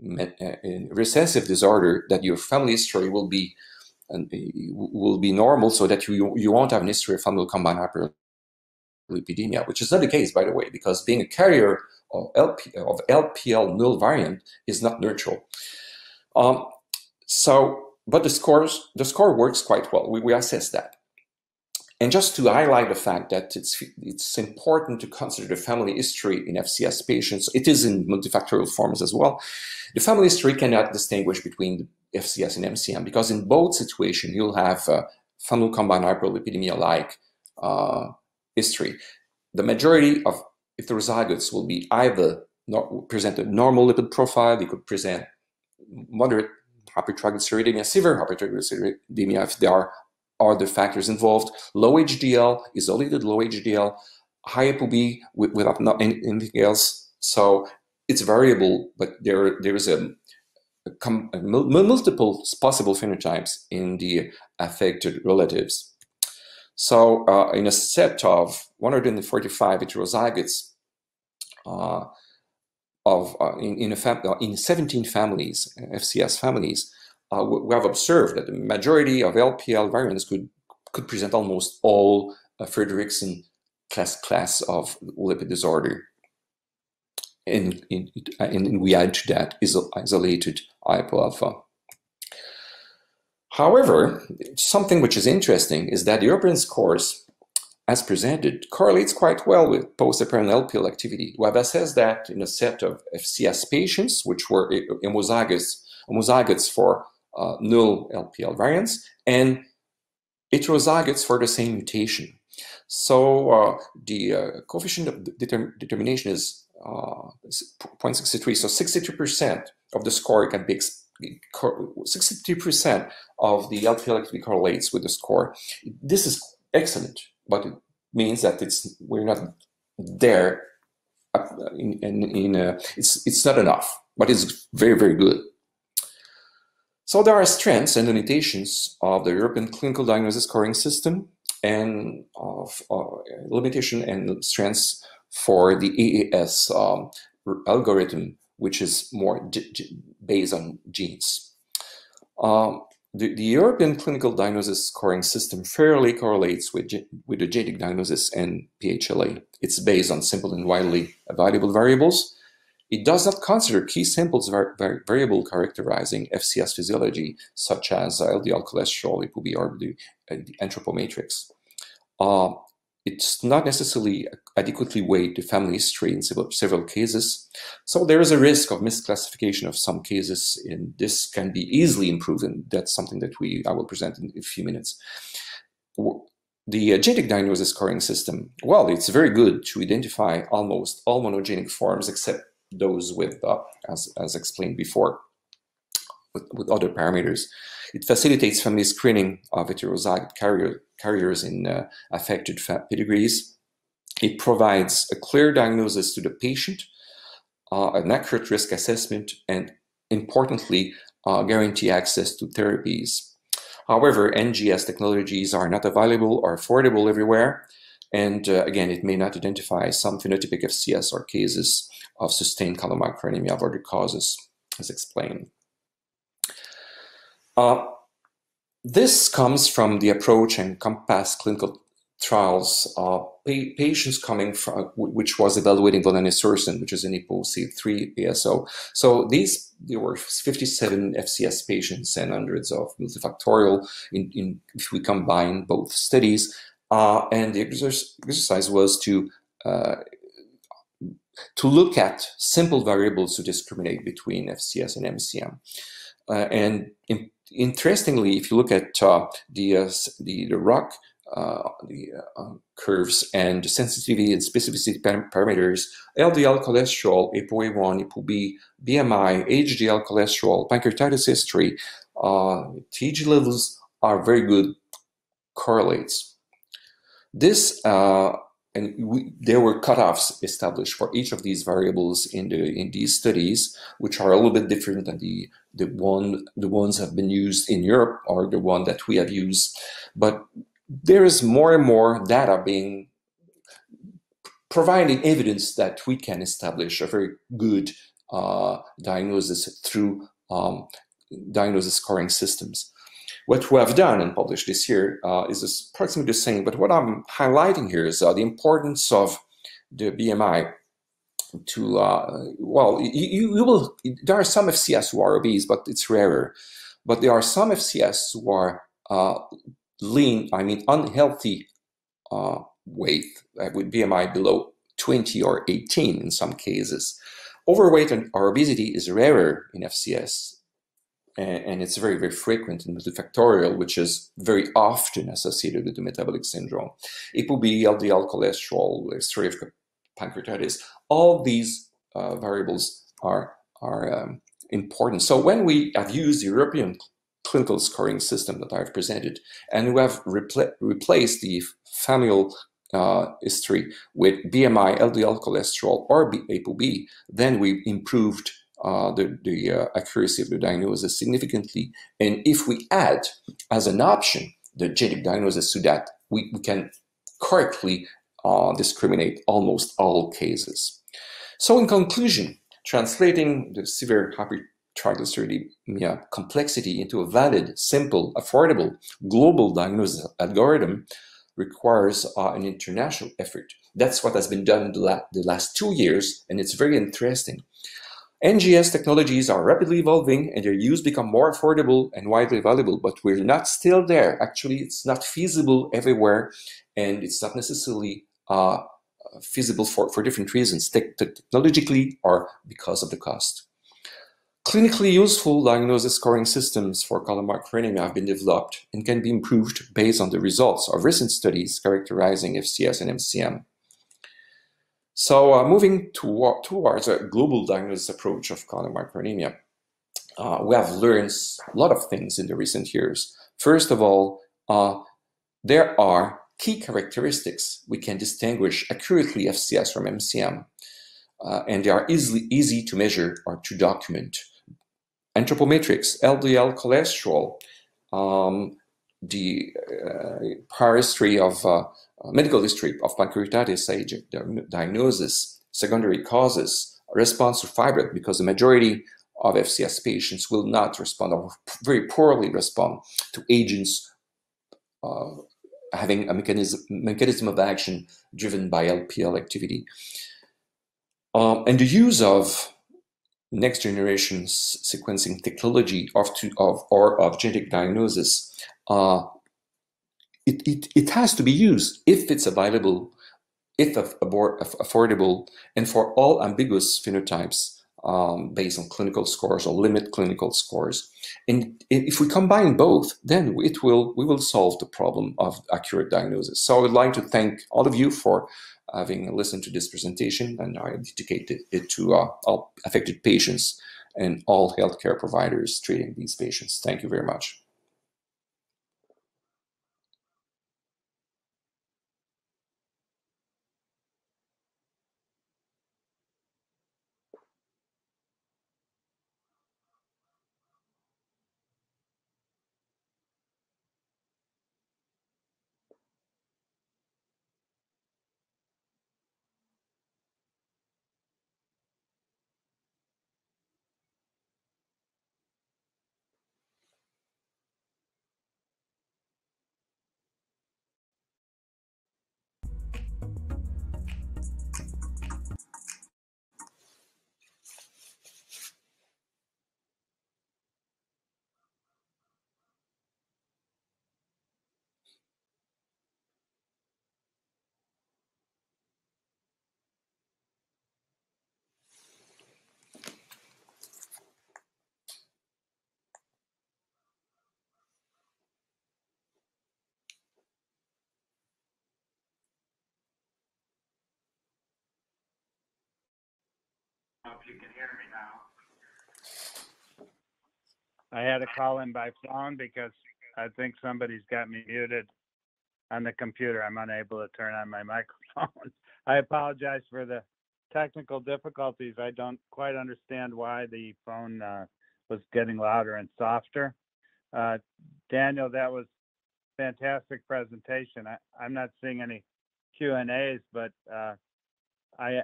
recessive disorder that your family history will be will be normal so that you you won't have an history of familial combined hyperlipidemia, which is not the case, by the way, because being a carrier of, LP, of LPL null variant is not neutral. Um, so, but the scores the score works quite well. We, we assess that. And just to highlight the fact that it's, it's important to consider the family history in FCS patients, it is in multifactorial forms as well. The family history cannot distinguish between FCS and MCM because in both situations you'll have uh, familial combined hyperlipidemia-like uh, history. The majority of heterozygotes will be either not present a normal lipid profile, they could present moderate hypertriglyceridemia, severe hypertriglyceridemia if they are other factors involved. Low HDL, isolated low HDL, high ApoB without not anything else. So it's variable, but there there is a, a, a multiple possible phenotypes in the affected relatives. So uh, in a set of 145 heterozygotes uh, of uh, in in, a in 17 families, FCS families, uh, we have observed that the majority of LPL variants could could present almost all uh, Fredrickson class class of lipid disorder and, and we add to that isolated hypoalpha. However, something which is interesting is that the European scores, as presented, correlates quite well with post-heparin LPL activity. We have assessed that in a set of FCS patients, which were homozygous, homozygotes for uh, null LPL variants, and heterozygotes for the same mutation. So uh, the uh, coefficient of determ determination is uh, 0.63. So 62% of the score can be 62% of the LPL activity correlates with the score. This is excellent, but it means that it's we're not there. Uh, in, in, in uh, it's it's not enough, but it's very very good. So there are strengths and limitations of the European clinical diagnosis scoring system, and of uh, limitation and strengths for the EAS um, algorithm, which is more based on genes. Um, the, the, European clinical diagnosis scoring system fairly correlates with, with the genetic diagnosis and PHLA. It's based on simple and widely available variables. It does not consider key samples var var variable characterizing FCS physiology, such as LDL cholesterol, ApoB, the, the anthropometrics. Uh, it's not necessarily adequately weighed the family history in several, several cases. So there is a risk of misclassification of some cases, and this can be easily improved, and that's something that we I will present in a few minutes. The genetic diagnosis scoring system, well, it's very good to identify almost all monogenic forms except those with, uh, as, as explained before, with, with other parameters. It facilitates family screening of heterozygote carrier, carriers in uh, affected pedigrees. It provides a clear diagnosis to the patient, uh, an accurate risk assessment, and importantly, uh, guarantee access to therapies. However, NGS technologies are not available or affordable everywhere. And uh, again, it may not identify some phenotypic FCS or cases of sustained chylomicronemia of other causes, as explained. Uh, this comes from the approach and COMPASS clinical trials, uh, pa patients coming from, which was evaluating volanesorsen, which is an ApoC3 ASO. So these, there were 57 FCS patients and hundreds of multifactorial in, in if we combine both studies. Uh, and the exercise was to uh, to look at simple variables to discriminate between FCS and MCM. Uh, and in, interestingly, if you look at uh, the, uh, the, the ROC, uh, the uh, curves and the sensitivity and specificity parameters, LDL cholesterol, ApoA1, ApoB, BMI, HDL cholesterol, pancreatitis history, uh, TG levels are very good correlates. This and we, there were cutoffs established for each of these variables in the in these studies, which are a little bit different than the the one the ones that have been used in Europe or the one that we have used. But there is more and more data being providing evidence that we can establish a very good uh, diagnosis through um, diagnosis scoring systems. What we have done and published this year uh, is approximately the same, but what I'm highlighting here is uh, the importance of the BMI to, uh, well, you, you, will, there are some FCS who are obese, but it's rarer. But there are some FCS who are uh, lean, I mean unhealthy uh, weight uh, with BMI below 20 or 18 in some cases. Overweight and, or obesity is rarer in FCS and, it's very, very frequent in multifactorial, which is very often associated with the metabolic syndrome. ApoB, LDL cholesterol, history of pancreatitis, all these uh, variables are, are um, important. So when we have used the European clinical scoring system that I've presented, and we have repl replaced the familial uh, history with BMI, LDL cholesterol, or ApoB, then we improved uh, the, the uh, accuracy of the diagnosis significantly. And if we add as an option the genetic diagnosis to that, we, we can correctly uh, discriminate almost all cases. So in conclusion, translating the severe hypertriglyceridemia complexity into a valid, simple, affordable, global diagnosis algorithm requires uh, an international effort. That's what has been done in the, la the last two years, and it's very interesting. NGS technologies are rapidly evolving and their use become more affordable and widely available, but we're not still there. Actually, it's not feasible everywhere and it's not necessarily uh, feasible for, for different reasons, te technologically or because of the cost. Clinically useful diagnosis scoring systems for chylomicronemia have been developed and can be improved based on the results of recent studies characterizing FCS and MCM. So uh, moving to, towards a global diagnosis approach of chylomicronemia, uh, we have learned a lot of things in the recent years. First of all, uh, there are key characteristics we can distinguish accurately FCS from MCM, uh, and they are easily easy to measure or to document. Anthropometrics, LDL cholesterol, um, the uh, prior history of uh, uh, medical history of pancreatitis age diagnosis, secondary causes, response to fibrate, because the majority of FCS patients will not respond or very poorly respond to agents uh, having a mechanism, mechanism of action driven by LPL activity. Um, and the use of next generation sequencing technology of, to, of or of genetic diagnosis, uh, it, it, it has to be used if it's available, if affordable, and for all ambiguous phenotypes um, based on clinical scores or limit clinical scores. And if we combine both, then it will we will solve the problem of accurate diagnosis. So I would like to thank all of you for having listened to this presentation, and I dedicated it to uh, all affected patients and all healthcare providers treating these patients. Thank you very much. I had to call in by phone because I think somebody's got me muted on the computer. I'm unable to turn on my microphone. I apologize for the technical difficulties. I don't quite understand why the phone uh, was getting louder and softer. Uh, Daniel, that was fantastic presentation. I, am not seeing any Q and A's, but uh, I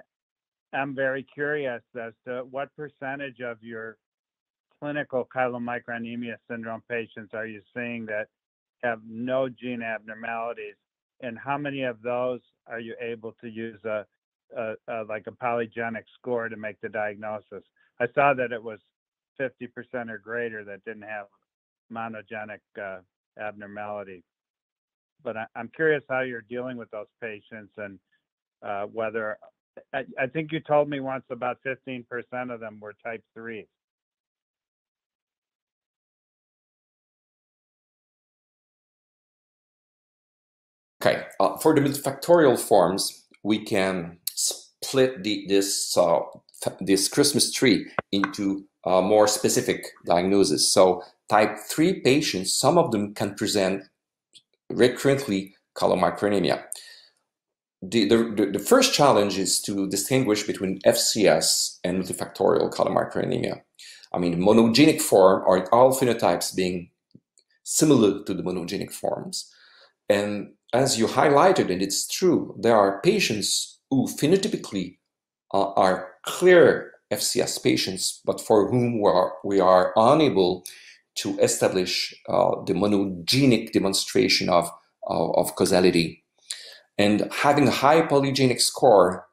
I'm very curious as to what percentage of your clinical chylomicronemia syndrome patients are you seeing that have no gene abnormalities, and how many of those are you able to use a like a polygenic score to make the diagnosis? I saw that it was 50% or greater that didn't have monogenic uh, abnormality. But I, am curious how you're dealing with those patients and uh, whether I, think you told me once about 15% of them were type 3. Okay, uh, for the multifactorial forms, we can split the, this uh, this Christmas tree into uh, more specific diagnosis. So type 3 patients, some of them can present recurrently chylomicronemia the, the, the first challenge is to distinguish between FCS and multifactorial chylomicronemia. I mean, monogenic form are all phenotypes being similar to the monogenic forms. And as you highlighted, and it's true, there are patients who phenotypically uh, are clear FCS patients, but for whom we are, we are unable to establish uh, the monogenic demonstration of, of, of causality and having a high polygenic score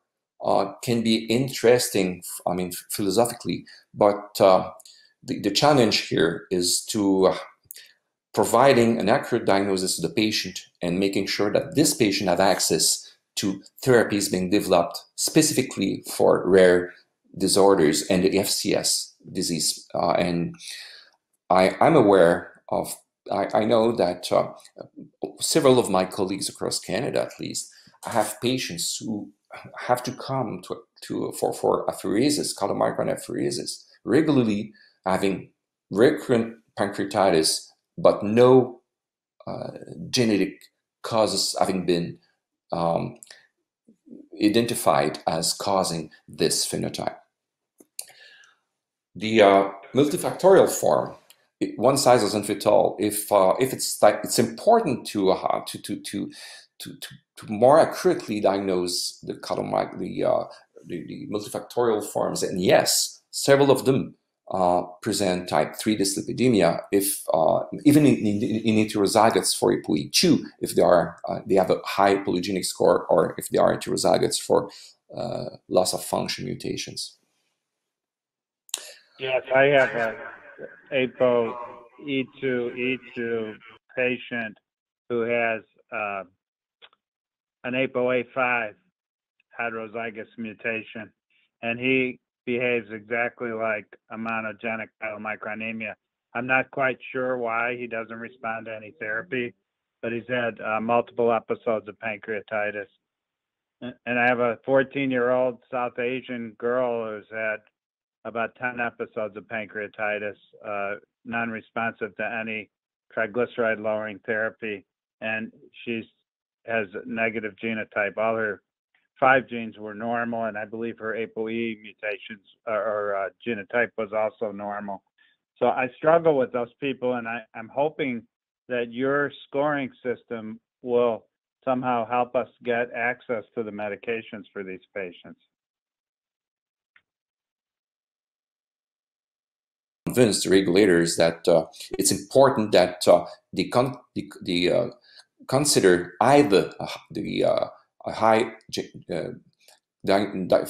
uh, can be interesting, I mean, philosophically, but uh, the, the challenge here is to uh, providing an accurate diagnosis to the patient and making sure that this patient have access to therapies being developed specifically for rare disorders and the FCS disease. Uh, and I, I'm aware of I, I know that uh, several of my colleagues across Canada, at least, have patients who have to come to, to for, for apheresis, chylomicron apheresis, regularly having recurrent pancreatitis, but no uh, genetic causes having been um, identified as causing this phenotype. The uh, multifactorial form one size doesn't fit all. If uh, if it's like it's important to uh, to, to to to to more accurately diagnose the the, uh, the, the multifactorial forms, and yes, several of them uh, present type 3 dyslipidemia if uh, even in, in, in, heterozygotes for APOE2 if they are uh, they have a high polygenic score or if they are heterozygotes for loss of function mutations. Yes, I have APO E2 E2 patient who has uh, an APOA5 heterozygous mutation, and he behaves exactly like a monogenic chylomicronemia. I'm not quite sure why he doesn't respond to any therapy, but he's had uh, multiple episodes of pancreatitis. And I have a 14 year old South Asian girl who's had about 10 episodes of pancreatitis, uh, non responsive to any triglyceride lowering therapy. And she's has negative genotype. All her five genes were normal, and I believe her ApoE mutations or, or uh, genotype was also normal. So I struggle with those people, and I, I'm hoping that your scoring system will somehow help us get access to the medications for these patients. Convince the regulators that uh, it's important that uh, the, con- uh, consider either the a high di- di-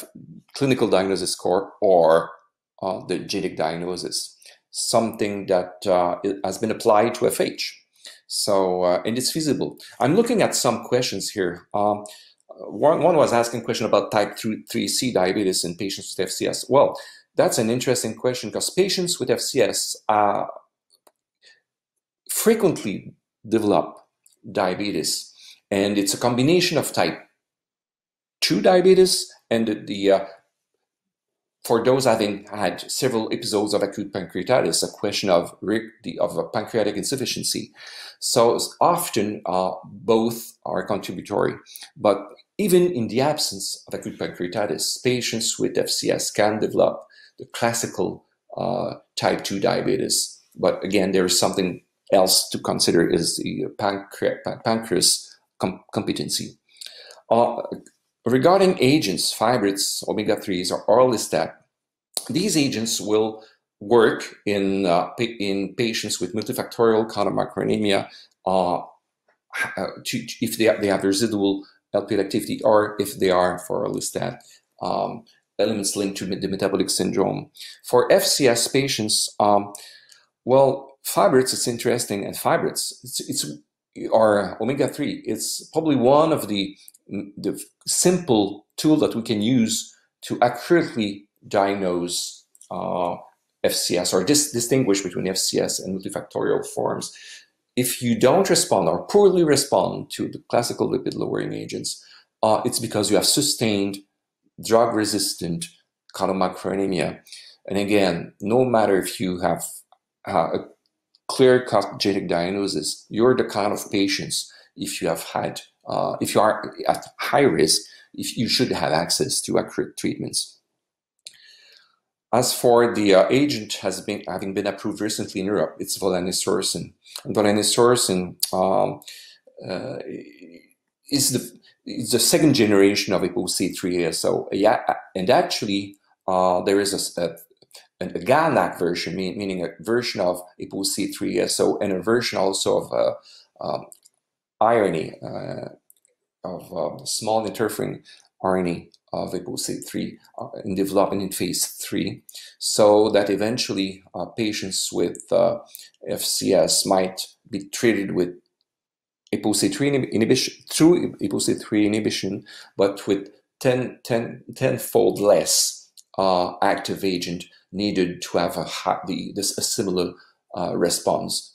clinical diagnosis score or the genetic diagnosis, something that has been applied to FH. So, uh, and it's feasible. I'm looking at some questions here. Um, one, one was asking a question about type 3C diabetes in patients with FCS. Well, that's an interesting question because patients with FCS uh, frequently develop diabetes. And it's a combination of type 2 diabetes and the, the uh, for those having had several episodes of acute pancreatitis, a question of, of pancreatic insufficiency. So often uh, both are contributory. But even in the absence of acute pancreatitis, patients with FCS can develop the classical uh, type 2 diabetes. But again, there is something else to consider is the pancreas, pancreas com competency. Uh, regarding agents, fibrates, omega-3s, or orlistat, these agents will work in, uh, in patients with multifactorial chylomicronemia uh, uh, if they have, they have residual LPL activity or if they are for orlistat. Um, elements linked to the metabolic syndrome. For FCS patients, um, well, fibrates, it's interesting, and fibrates, it's, it's or omega-3, it's probably one of the, the simple tool that we can use to accurately diagnose uh, FCS or dis distinguish between FCS and multifactorial forms. If you don't respond or poorly respond to the classical lipid lowering agents, uh, it's because you have sustained drug-resistant chylomicronemia. And again, no matter if you have uh, a clear cut genetic diagnosis, you're the kind of patients, if you have had, uh, if you are at high risk, if you should have access to accurate treatments. As for the uh, agent has been having been approved recently in Europe, it's volanesorsen. And volanesorsen um, uh, is the is the second generation of ApoC3 ASO. Yeah, and actually, uh, there is a, a a, version, meaning a version of ApoC3, so and a version also of uh, um, RNA, uh, of uh, small interfering RNA of ApoC3 uh, in development in phase three, so that eventually uh, patients with uh, FCS might be treated with ApoC3 inhibition through ApoC3 inhibition, but with 10, 10, 10 fold less uh, active agent needed to have a, the, this, a similar uh, response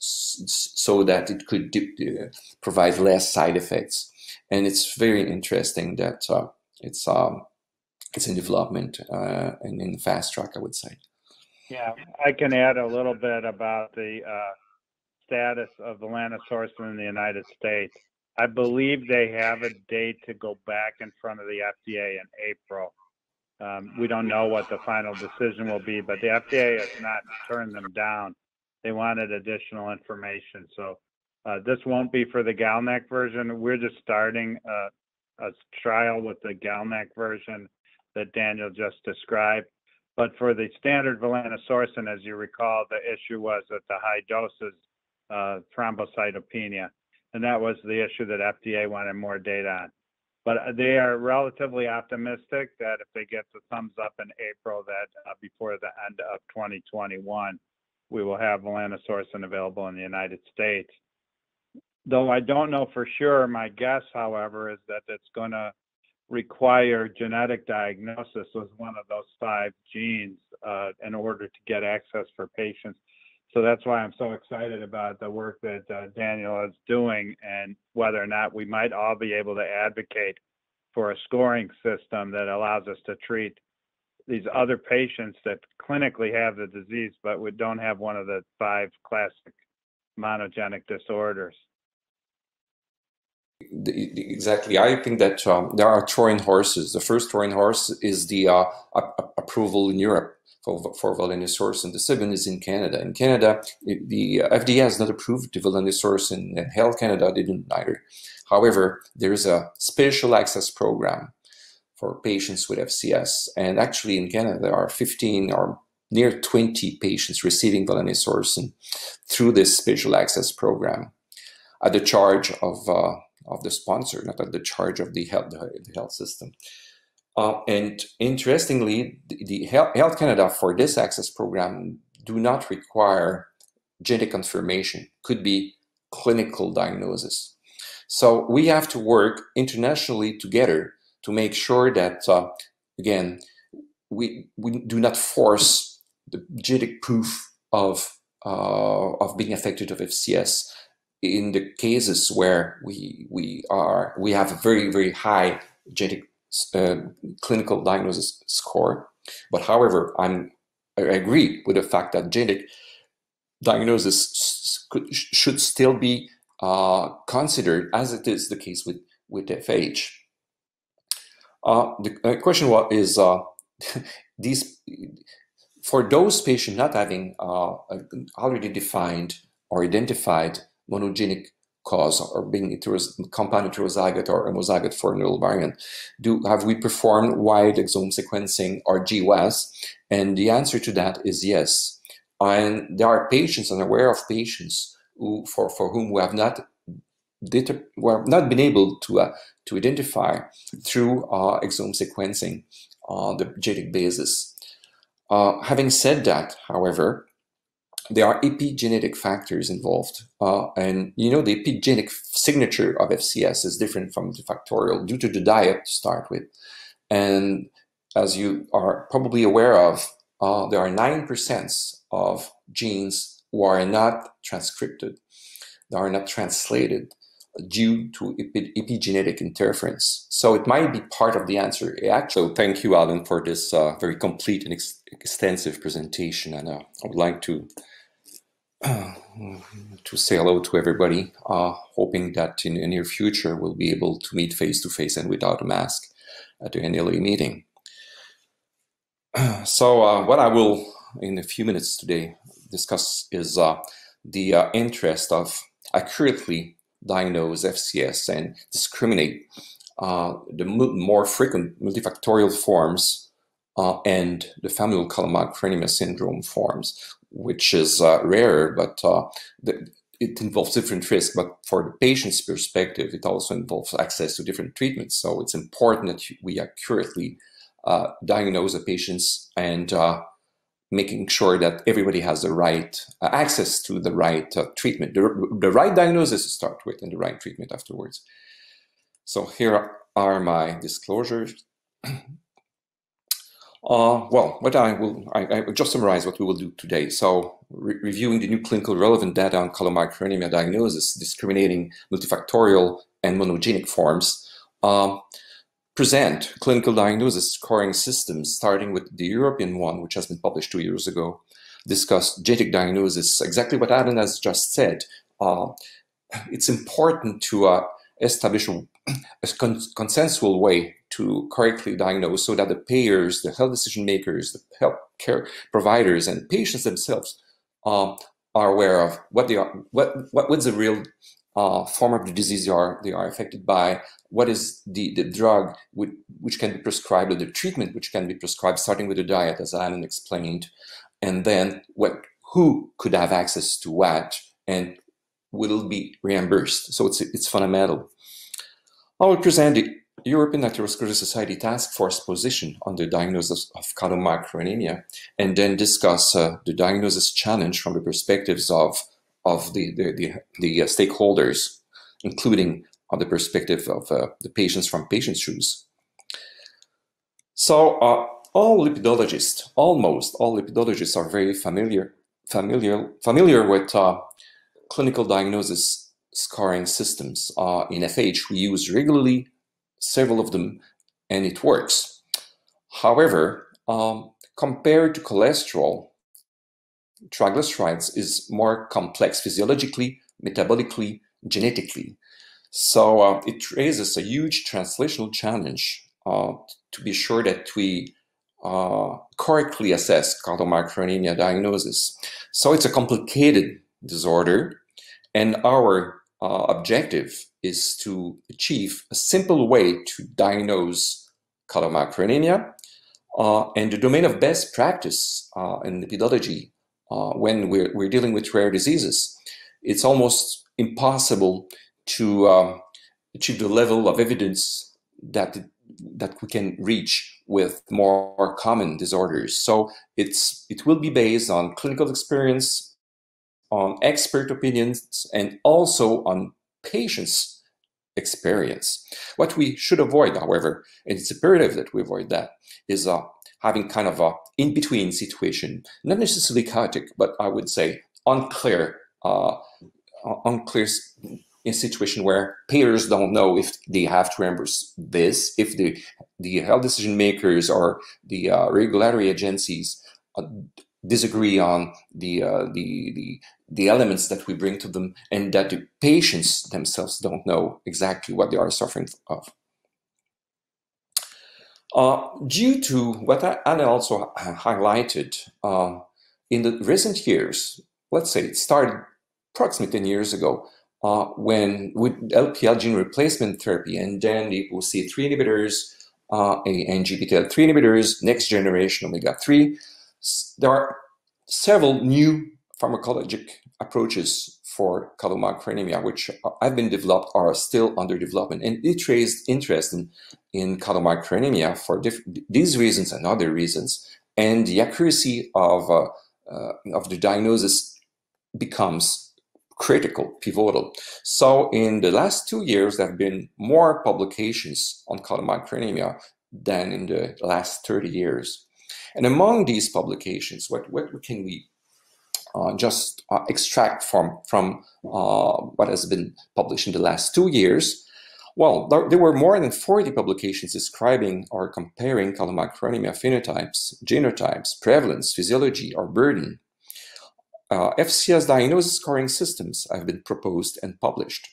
so that it could uh, provide less side effects. And it's very interesting that uh, it's um, it's in development uh, and in fast track, I would say. Yeah, I can add a little bit about the uh, status of the in the United States. I believe they have a date to go back in front of the FDA in April. Um, we don't know what the final decision will be, but the FDA has not turned them down. They wanted additional information. So uh, this won't be for the GalNAc version. We're just starting a, a trial with the GalNAc version that Daniel just described. But for the standard volanesorsen, as you recall, the issue was that the high doses, uh, thrombocytopenia. And that was the issue that FDA wanted more data on. but they are relatively optimistic that if they get the thumbs up in April, that uh, before the end of 2021, we will have volanesorsen available in the United States. Though I don't know for sure, my guess, however, is that it's going to require genetic diagnosis with one of those five genes uh, in order to get access for patients. So that's why I'm so excited about the work that uh, Daniel is doing and whether or not we might all be able to advocate for a scoring system that allows us to treat these other patients that clinically have the disease but we don't have one of the five classic monogenic disorders exactly. I think that um, there are Trojan horses. The first Trojan horse is the uh, approval in Europe for, for volanesorsen. The second is in Canada. In Canada, the FDA has not approved the volanesorsen, and Health Canada didn't either. However, there is a special access program for patients with FCS, and actually in Canada there are 15 or near 20 patients receiving volanesorsen through this special access program at the charge of uh, of the sponsor, not at the charge of the health, the health system. Uh, and interestingly, the, the health, Canada for this access program do not require genetic confirmation, could be clinical diagnosis. So we have to work internationally together to make sure that, uh, again, we, we do not force the genetic proof of, uh, of being affected of FCS in the cases where we we are we have a very very high genetic uh, clinical diagnosis score, but however, I'm I agree with the fact that genetic diagnosis could, should still be uh, considered as it is the case with with FH. Uh, the question was is uh, these for those patients not having uh, already defined or identified monogenic cause or being heteros, compound heterozygote or homozygote for a null variant. Do have we performed wide exome sequencing or GWAS? And the answer to that is yes. And there are patients, and aware of patients who, for, for whom we have not we have not been able to uh, to identify through uh, exome sequencing on the genetic basis. Uh, having said that, however, there are epigenetic factors involved. Uh, and you know, the epigenetic signature of FCS is different from the factorial due to the diet to start with. And as you are probably aware of, uh, there are 9% of genes who are not transcripted, they are not translated due to epi epigenetic interference. So it might be part of the answer. Actually, so thank you, Alan, for this uh, very complete and ex extensive presentation. And uh, I would like to to say hello to everybody, uh, hoping that in the near future we'll be able to meet face to face and without a mask at the NLA meeting. So, uh, what I will in a few minutes today discuss is uh, the uh, interest of accurately diagnose FCS and discriminate uh, the more frequent multifactorial forms uh, and the familial chylomicronemia syndrome forms, which is uh, rarer, but uh, the, it involves different risks. But for the patient's perspective, it also involves access to different treatments. So it's important that we accurately uh, diagnose the patients and uh, making sure that everybody has the right uh, access to the right uh, treatment, the, the right diagnosis to start with, and the right treatment afterwards. So here are my disclosures. Uh, well, what I will I, I, will just summarize what we will do today. So, re reviewing the new clinical relevant data on chylomicronemia diagnosis, discriminating multifactorial and monogenic forms, um, present clinical diagnosis scoring systems, starting with the European one, which has been published two years ago, discuss genetic diagnosis, exactly what Alan has just said. Uh, it's important to uh, establish a, a consensual way to correctly diagnose so that the payers, the health decision makers, the health care providers, and patients themselves um, are aware of what they are, what, what what's the real uh, form of the disease they are they are affected by, what is the, the drug which, which can be prescribed, or the treatment which can be prescribed, starting with the diet, as Alan explained, and then what who could have access to what, and will be reimbursed. So it's it's fundamental. I will present the European Atherosclerosis Society Task Force position on the diagnosis of chylomicronemia, and then discuss uh, the diagnosis challenge from the perspectives of, of the, the, the, the uh, stakeholders, including on the perspective of uh, the patients from patients' shoes. So uh, all lipidologists, almost all lipidologists are very familiar, familiar, familiar with uh, clinical diagnosis scoring systems. Uh, in FH, we use regularly several of them, and it works. However, um, compared to cholesterol, triglycerides is more complex physiologically, metabolically, genetically. So uh, it raises a huge translational challenge uh, to be sure that we uh, correctly assess chylomicronemia diagnosis. So it's a complicated disorder, and our uh, objective is to achieve a simple way to diagnose chylomicronemia. Uh, and the domain of best practice uh, in lipidology uh, when we're, we're, dealing with rare diseases, it's almost impossible to um, achieve the level of evidence that that we can reach with more common disorders. So it's it will be based on clinical experience, on expert opinions, and also on patients' experience. What we should avoid, however, and it's imperative that we avoid that, is uh, having kind of a in-between situation, not necessarily chaotic, but I would say unclear, uh, unclear in situation where payers don't know if they have to reimburse this, if the the health decision makers or the uh, regulatory agencies uh, disagree on the, uh, the the the elements that we bring to them, and that the patients themselves don't know exactly what they are suffering of. Uh, due to what I, Anna also highlighted uh, in the recent years, let's say it started approximately 10 years ago, uh, when with LPL gene replacement therapy and then the ApoC3 inhibitors uh, ANGPTL3 inhibitors, next generation omega-3, there are several new pharmacologic approaches for chylomicronemia, which have been developed or are still under development. And it raised interest in, in chylomicronemia for these reasons and other reasons. And the accuracy of, uh, uh, of the diagnosis becomes critical, pivotal. So in the last two years, there have been more publications on chylomicronemia than in the last 30 years. And among these publications, what, what can we uh, just uh, extract from, from uh, what has been published in the last two years? Well, there, there, were more than 40 publications describing or comparing chylomicronemia phenotypes, genotypes, prevalence, physiology, or burden uh, FCS diagnosis scoring systems have been proposed and published.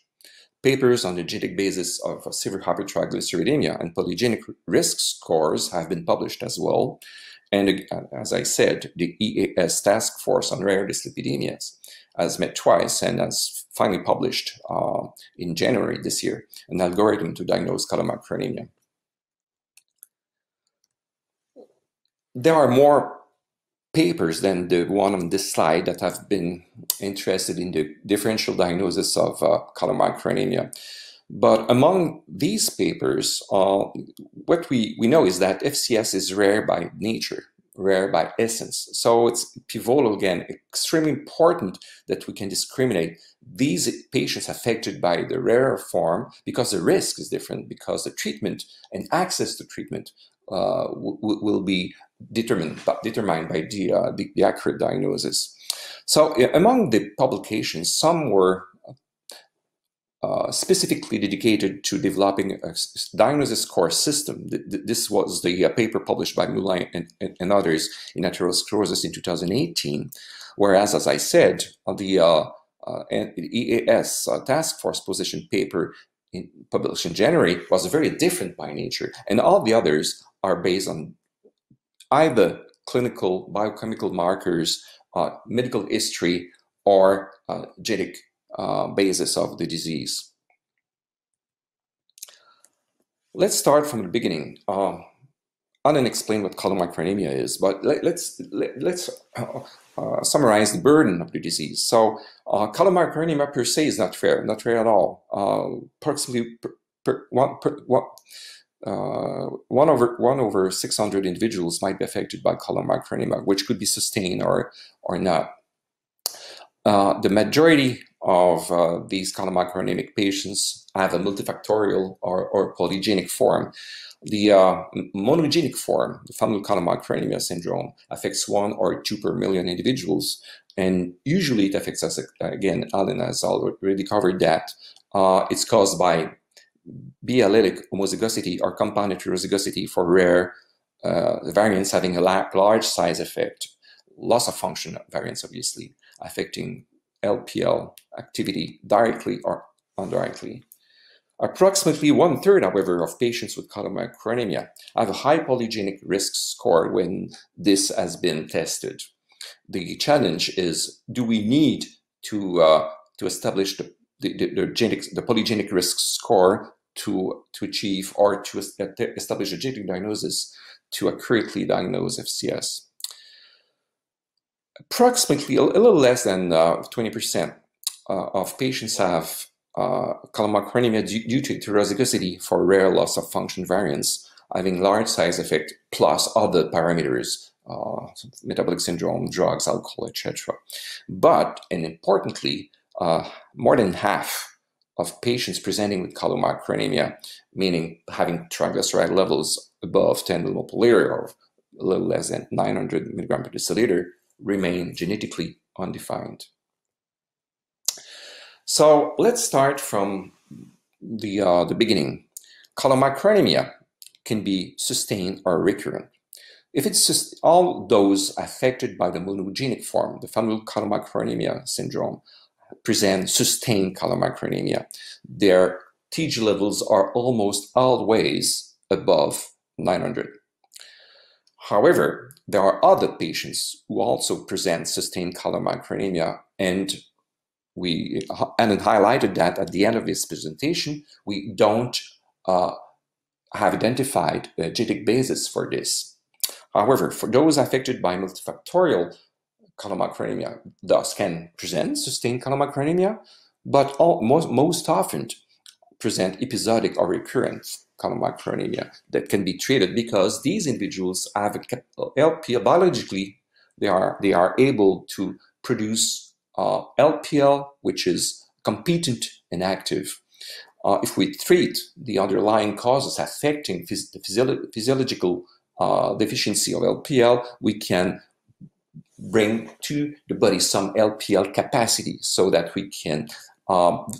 Papers on the genetic basis of severe hypertriglyceridemia and polygenic risk scores have been published as well. And uh, as I said, the EAS task force on rare dyslipidemias has met twice and has finally published uh, in January this year an algorithm to diagnose chylomicronemia. There are more papers than the one on this slide that have been interested in the differential diagnosis of uh, chylomicronemia. But among these papers, uh, what we, we know is that FCS is rare by nature, rare by essence. So it's pivotal again, extremely important that we can discriminate these patients affected by the rare form because the risk is different, because the treatment and access to treatment uh, will be determined, determined by the, uh, the, the, accurate diagnosis. So among the publications, some were uh, specifically dedicated to developing a diagnosis score system. This was the uh, paper published by Moulin and, and, and, others in atherosclerosis in 2018. Whereas, as I said, the uh, uh, EAS uh, task force position paper in, published in January was very different by nature, and all the others are based on either clinical biochemical markers, uh, medical history, or uh, genetic uh, basis of the disease. Let's start from the beginning. Uh, I'll then explain what chylomicronemia is, but let, us let, us uh, uh, summarize the burden of the disease. So, uh, chylomicronemia per se is not rare, not rare at all. Uh, approximately per, one, per, one, uh, one over one over 600 individuals might be affected by chylomicronemia, which could be sustained or or not. Uh, the majority of uh, these chylomicronemic patients have a multifactorial or, or polygenic form. The uh, monogenic form, the familial chylomicronemia syndrome, affects one or two per million individuals, and usually it affects us again. Alan has already covered that. Uh, it's caused by biallelic homozygosity or compound heterozygosity for rare uh, variants having a large size effect, loss of function variants, obviously, affecting LPL activity directly or indirectly. Approximately one third, however, of patients with chylomicronemia have a high polygenic risk score when this has been tested. The challenge is, do we need to, uh, to establish the, the, the, the, the polygenic risk score to, to achieve or to establish a genetic diagnosis to accurately diagnose FCS? Approximately a, little less than 20% uh, uh, of patients have uh, chylomicronemia due, due to heterozygosity for rare loss of function variants, having large size effect plus other parameters, uh, metabolic syndrome, drugs, alcohol, etc. But, and importantly, uh, more than half of patients presenting with chylomicronemia, meaning having triglyceride levels above 10 millimolar or a little less than 900 milligram per deciliter, remain genetically undefined. So let's start from the, uh, the beginning. Chylomicronemia can be sustained or recurrent. If it's just all those affected by the monogenic form, the familial chylomicronemia syndrome, present sustained chylomicronemia. Their TG levels are almost always above 900. However, there are other patients who also present sustained chylomicronemia, and we and highlighted that at the end of this presentation, we don't uh, have identified a genetic basis for this. However, for those affected by multifactorial chylomicronemia, thus can present sustained chylomicronemia, but all, most, most often present episodic or recurrent chylomicronemia that can be treated because these individuals have a LPL biologically they are they are able to produce uh, LPL which is competent and active. Uh, if we treat the underlying causes affecting phys the physio physiological uh, deficiency of LPL, we can bring to the body some LPL capacity so that we can um,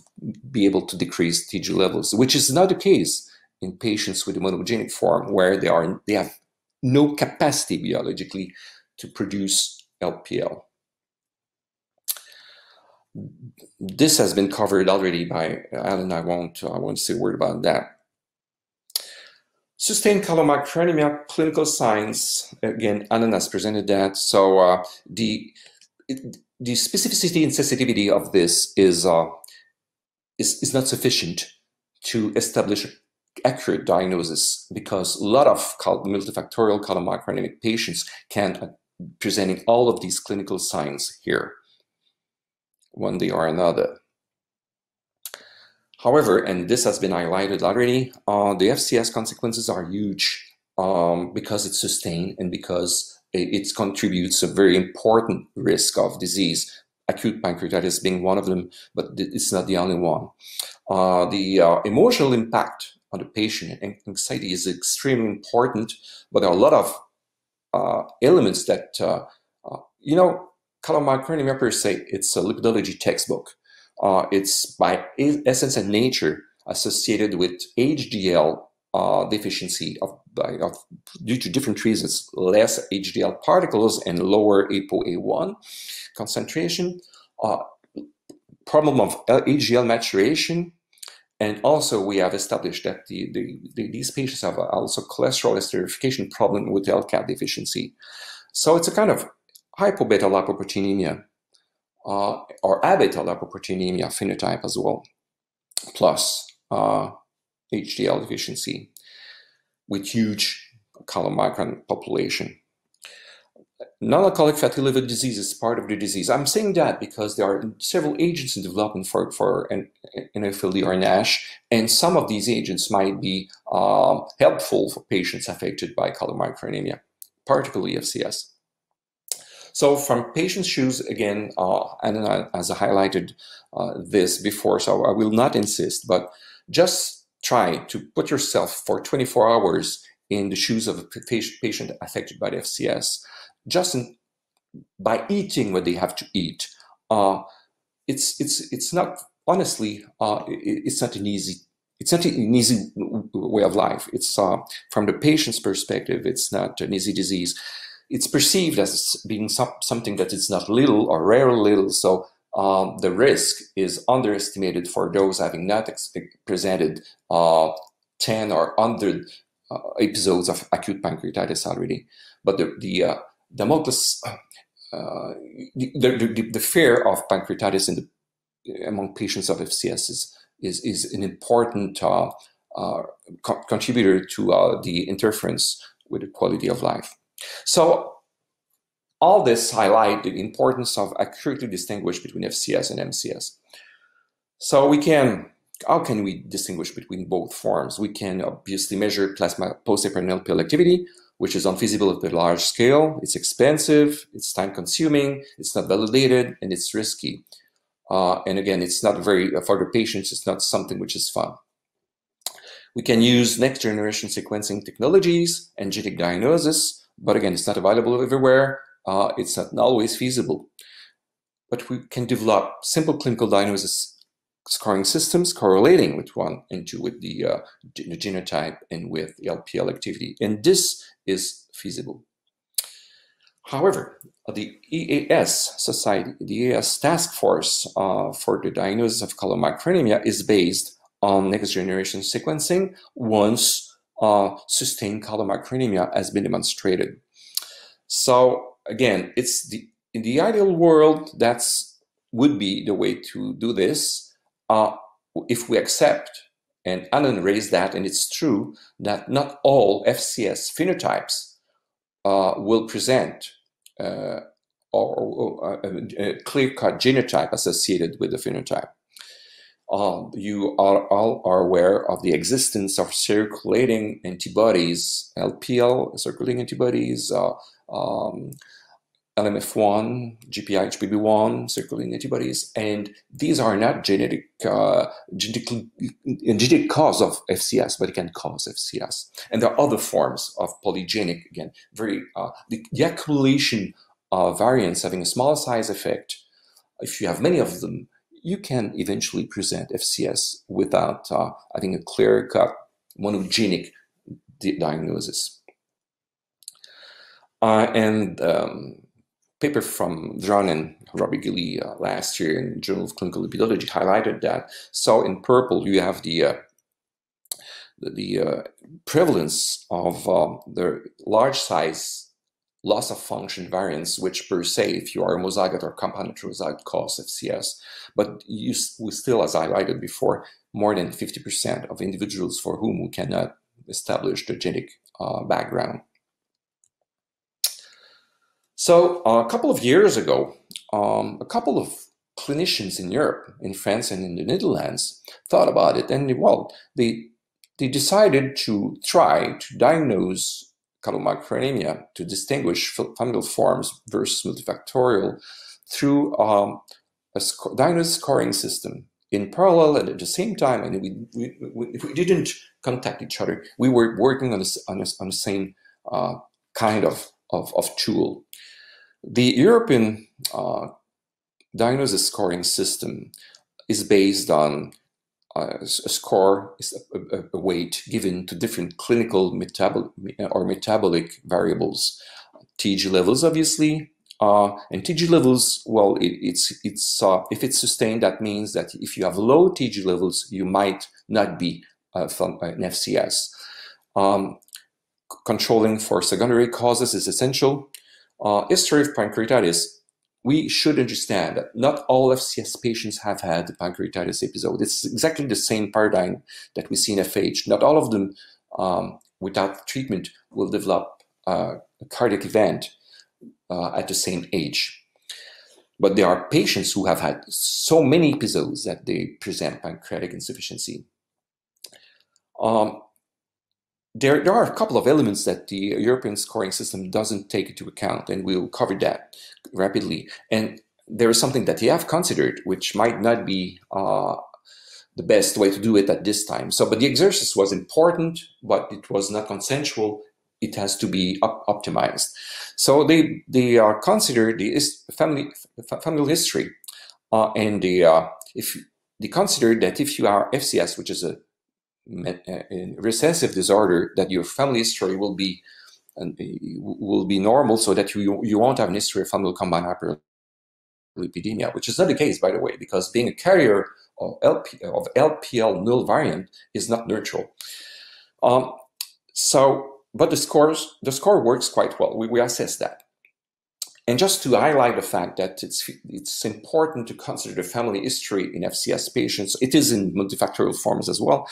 be able to decrease TG levels, which is not the case in patients with the monogenic form where they are they have no capacity biologically to produce LPL. This has been covered already by Alan. I won't I won't say a word about that. Sustained chylomicronemia clinical signs. Again, Alan has presented that. So uh, the the specificity and sensitivity of this is uh, is is not sufficient to establish accurate diagnosis because a lot of multifactorial chylomicronemic patients can uh, presenting all of these clinical signs here, one day or another. However, and this has been highlighted already, uh, the FCS consequences are huge um, because it's sustained and because it, it, contributes a very important risk of disease, acute pancreatitis being one of them, but it's not the only one. Uh, the uh, emotional impact on the patient and anxiety is extremely important, but there are a lot of uh, elements that, uh, uh, you know, chylomicronemia per say it's a lipidology textbook. Uh, it's by essence and nature associated with HDL uh, deficiency of, of, due to different reasons, less HDL particles and lower ApoA1 concentration, uh, problem of HDL maturation, and also, we have established that the, the, the, these patients have also cholesterol esterification problem with LCAT deficiency. So it's a kind of hypobeta lipoproteinemia uh, or abeta lipoproteinemia phenotype as well, plus uh, HDL deficiency with huge chylomicron population. Non-alcoholic fatty liver disease is part of the disease. I'm saying that because there are several agents in development for, for NAFLD or NASH, and some of these agents might be um, helpful for patients affected by chylomicronemia, particularly FCS. So from patient's shoes, again, uh, and as I highlighted uh, this before, so I will not insist, but just try to put yourself for 24 hours in the shoes of a patient affected by the FCS just in, by eating what they have to eat. Uh, it's it's it's not honestly uh, it, it's not an easy it's not an easy way of life. It's uh, from the patient's perspective, it's not an easy disease. It's perceived as being some, something that is not little or rare little. So um, the risk is underestimated for those having not presented uh, 10 or 100 uh, episodes of acute pancreatitis already. But the, the uh, the uh, the, the, the, fear of pancreatitis in the, among patients of FCS is, is, is an important uh, uh, co contributor to uh, the interference with the quality of life. So all this highlight the importance of accurately distinguish between FCS and MCS. So we can, how can we distinguish between both forms? We can obviously measure plasma post-heparin LPL activity, which is unfeasible at the large scale. It's expensive, it's time consuming, it's not validated, and it's risky. Uh, and again, it's not very, for the patients, it's not something which is fun. We can use next generation sequencing technologies and genetic diagnosis, but again, it's not available everywhere. Uh, it's not always feasible. But we can develop simple clinical diagnosis scoring systems correlating with one and two with the, uh, genotype and with LPL activity. And this is feasible. However, the EAS Society, the EAS Task Force uh, for the Diagnosis of Chylomicronemia is based on next generation sequencing once uh, sustained chylomicronemia has been demonstrated. So again, it's the in the ideal world, that's would be the way to do this uh, if we accept and Alan raised that, and it's true that not all FCS phenotypes uh, will present uh, or, or, uh, a clear-cut genotype associated with the phenotype. Um, you are all are aware of the existence of circulating antibodies, LPL, circulating antibodies, uh, um, LMF1, GPIHBP1, circulating antibodies, and these are not genetic, uh, genetic, genetic cause of FCS, but it can cause FCS. And there are other forms of polygenic, again, very, uh, the, the, accumulation of variants having a small size effect, if you have many of them, you can eventually present FCS without uh, having a clear-cut monogenic diagnosis. Uh, and um, paper from John and Rob Hegele uh, last year in Journal of Clinical Lipidology highlighted that. So in purple, you have the uh, the, the uh, prevalence of um, the large size loss of function variants, which per se, if you are homozygote or compound heterozygote, cause FCS. But you, we still, as I highlighted before, more than 50% of individuals for whom we cannot establish the genetic uh, background. So uh, a couple of years ago, um, a couple of clinicians in Europe, in France and in the Netherlands, thought about it, and well, they they decided to try to diagnose chylomicronemia to distinguish familial forms versus multifactorial through um, a sc diagnosis scoring system in parallel and at the same time, and we, we, we, we didn't contact each other. We were working on, a, on, on the same uh, kind of, of, of tool. The European uh, diagnosis scoring system is based on uh, a score is a, a, weight given to different clinical metabol or metabolic variables. TG levels, obviously, uh, and TG levels, well, it, it's it's uh, if it's sustained, that means that if you have low TG levels, you might not be uh, from an FCS. Um, controlling for secondary causes is essential uh, history of pancreatitis, we should understand that not all FCS patients have had pancreatitis episode. It's exactly the same paradigm that we see in FH. Not all of them, um, without treatment, will develop uh, a cardiac event. uh, at the same age. But there are patients who have had so many episodes that they present pancreatic insufficiency. Um, there, there are a couple of elements that the European scoring system doesn't take into account, and we'll cover that rapidly. And there is something that they have considered, which might not be uh, the best way to do it at this time. So, but the exercise was important, but it was not consensual. It has to be op optimized. So they they are considered the family family history, uh, and the uh, if they consider that if you are FCS, which is a recessive disorder, that your family history will be and will be normal, so that you you won't have an history of familial combined hyperlipidemia, which is not the case, by the way, because being a carrier of, LP, of LPL null variant is not neutral. Um, so, but the scores, the score works quite well. We, we assess that. And just to highlight the fact that it's, it's important to consider the family history in FCS patients, it is in multifactorial forms as well.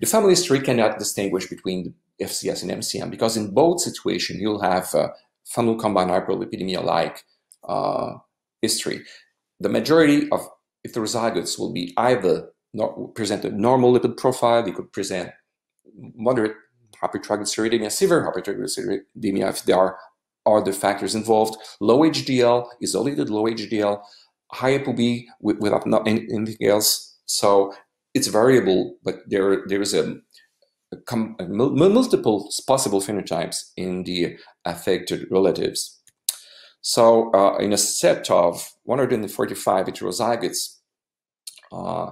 The family history cannot distinguish between FCS and MCM because in both situations you'll have uh, familial combined hyperlipidemia-like uh, history. The majority of heterozygotes will be either not present a normal lipid profile, they could present moderate hypertriglyceridemia, severe hypertriglyceridemia if they are other factors involved, low HDL, isolated low HDL, high ApoB without not anything else. So it's variable, but there there is a, a, a multiple possible phenotypes in the affected relatives. So uh, in a set of 145 heterozygotes uh,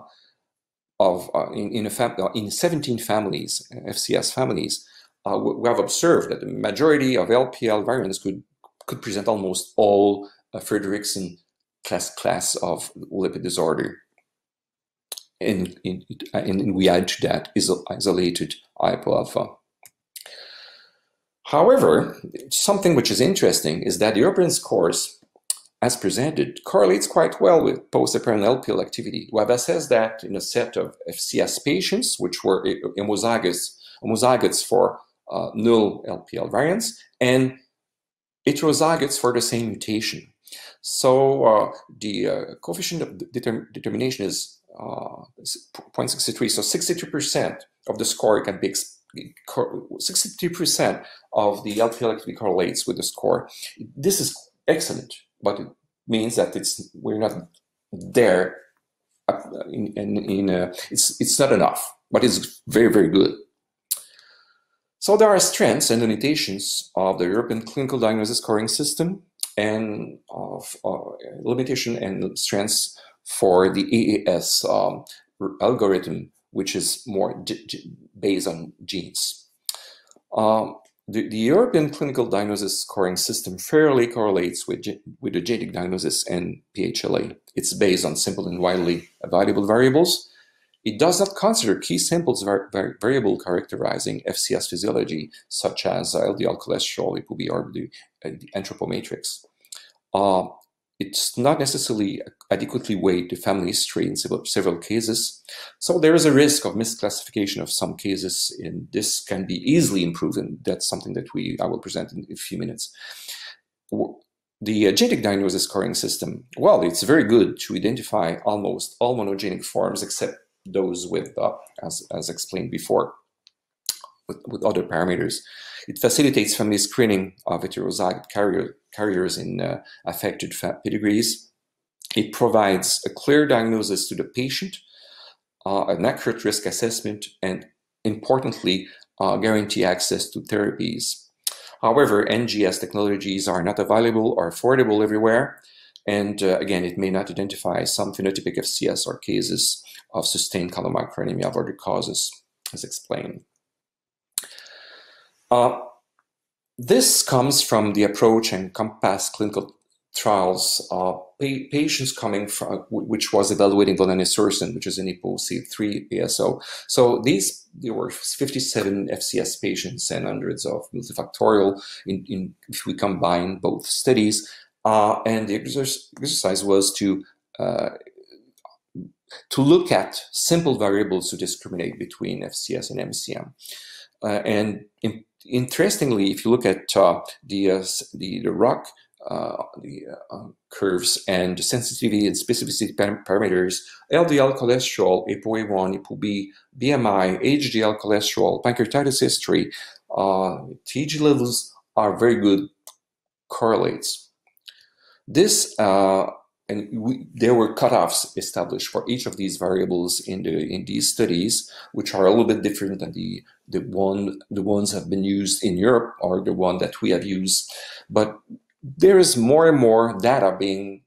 of uh, in in, uh, in 17 families, FCS families, uh, we have observed that the majority of LPL variants could could present almost all uh, Fredrickson class class of lipid disorder. And, and, and we add to that isolated hypoalpha. However, something which is interesting is that the European scores, as presented, correlates quite well with post-heparin LPL activity. We have assessed that in a set of FCS patients, which were homozygous, homozygotes for uh, null LPL variants, and heterozygotes for the same mutation. So uh, the uh, coefficient of determ determination is uh, 0.63, so 62% of the score can be 63% of the LPL activity correlates with the score. This is excellent, but it means that it's we're not there. Uh, in, in, in uh, it's it's not enough, but it's very very good. So there are strengths and limitations of the European clinical diagnosis scoring system, and of uh, limitation and strengths for the EAS um, algorithm which is more based on genes. Um, the, the, European clinical diagnosis scoring system fairly correlates with, with the genetic diagnosis and PHLA. It's based on simple and widely available variables. It does not consider key samples var var variable characterizing FCS physiology, such as LDL cholesterol, ApoB, the, anthropometrics. Uh, it's not necessarily adequately weighed the family history in several, several cases. So there is a risk of misclassification of some cases, and this can be easily improved, and that's something that we I will present in a few minutes. The genetic diagnosis scoring system, well, it's very good to identify almost all monogenic forms except those with, uh, as, as explained before, with, with other parameters. It facilitates family screening of heterozygote carrier, carriers in uh, affected pedigrees. It provides a clear diagnosis to the patient, uh, an accurate risk assessment, and importantly, uh, guarantee access to therapies. However, NGS technologies are not available or affordable everywhere. And uh, again, it may not identify some phenotypic FCS or cases of sustained chylomicronemia of other causes, as explained. Uh, this comes from the approach and COMPASS clinical trials uh, pa patients coming from which was evaluating volanesorsen, which is an ApoC3 ASO. So these there were 57 FCS patients and hundreds of multifactorial in, in if we combine both studies. Uh, and the exercise was to uh, to look at simple variables to discriminate between FCS and MCM. Uh, and in, interestingly, if you look at uh, the, uh, the, the ROC uh, the uh, curves and the sensitivity and specificity parameters, LDL cholesterol, ApoA1, ApoB, BMI, HDL cholesterol, pancreatitis history, uh, TG levels are very good correlates. This and we, there were cutoffs established for each of these variables in the in these studies, which are a little bit different than the the one the ones that have been used in Europe or the one that we have used. But there is more and more data being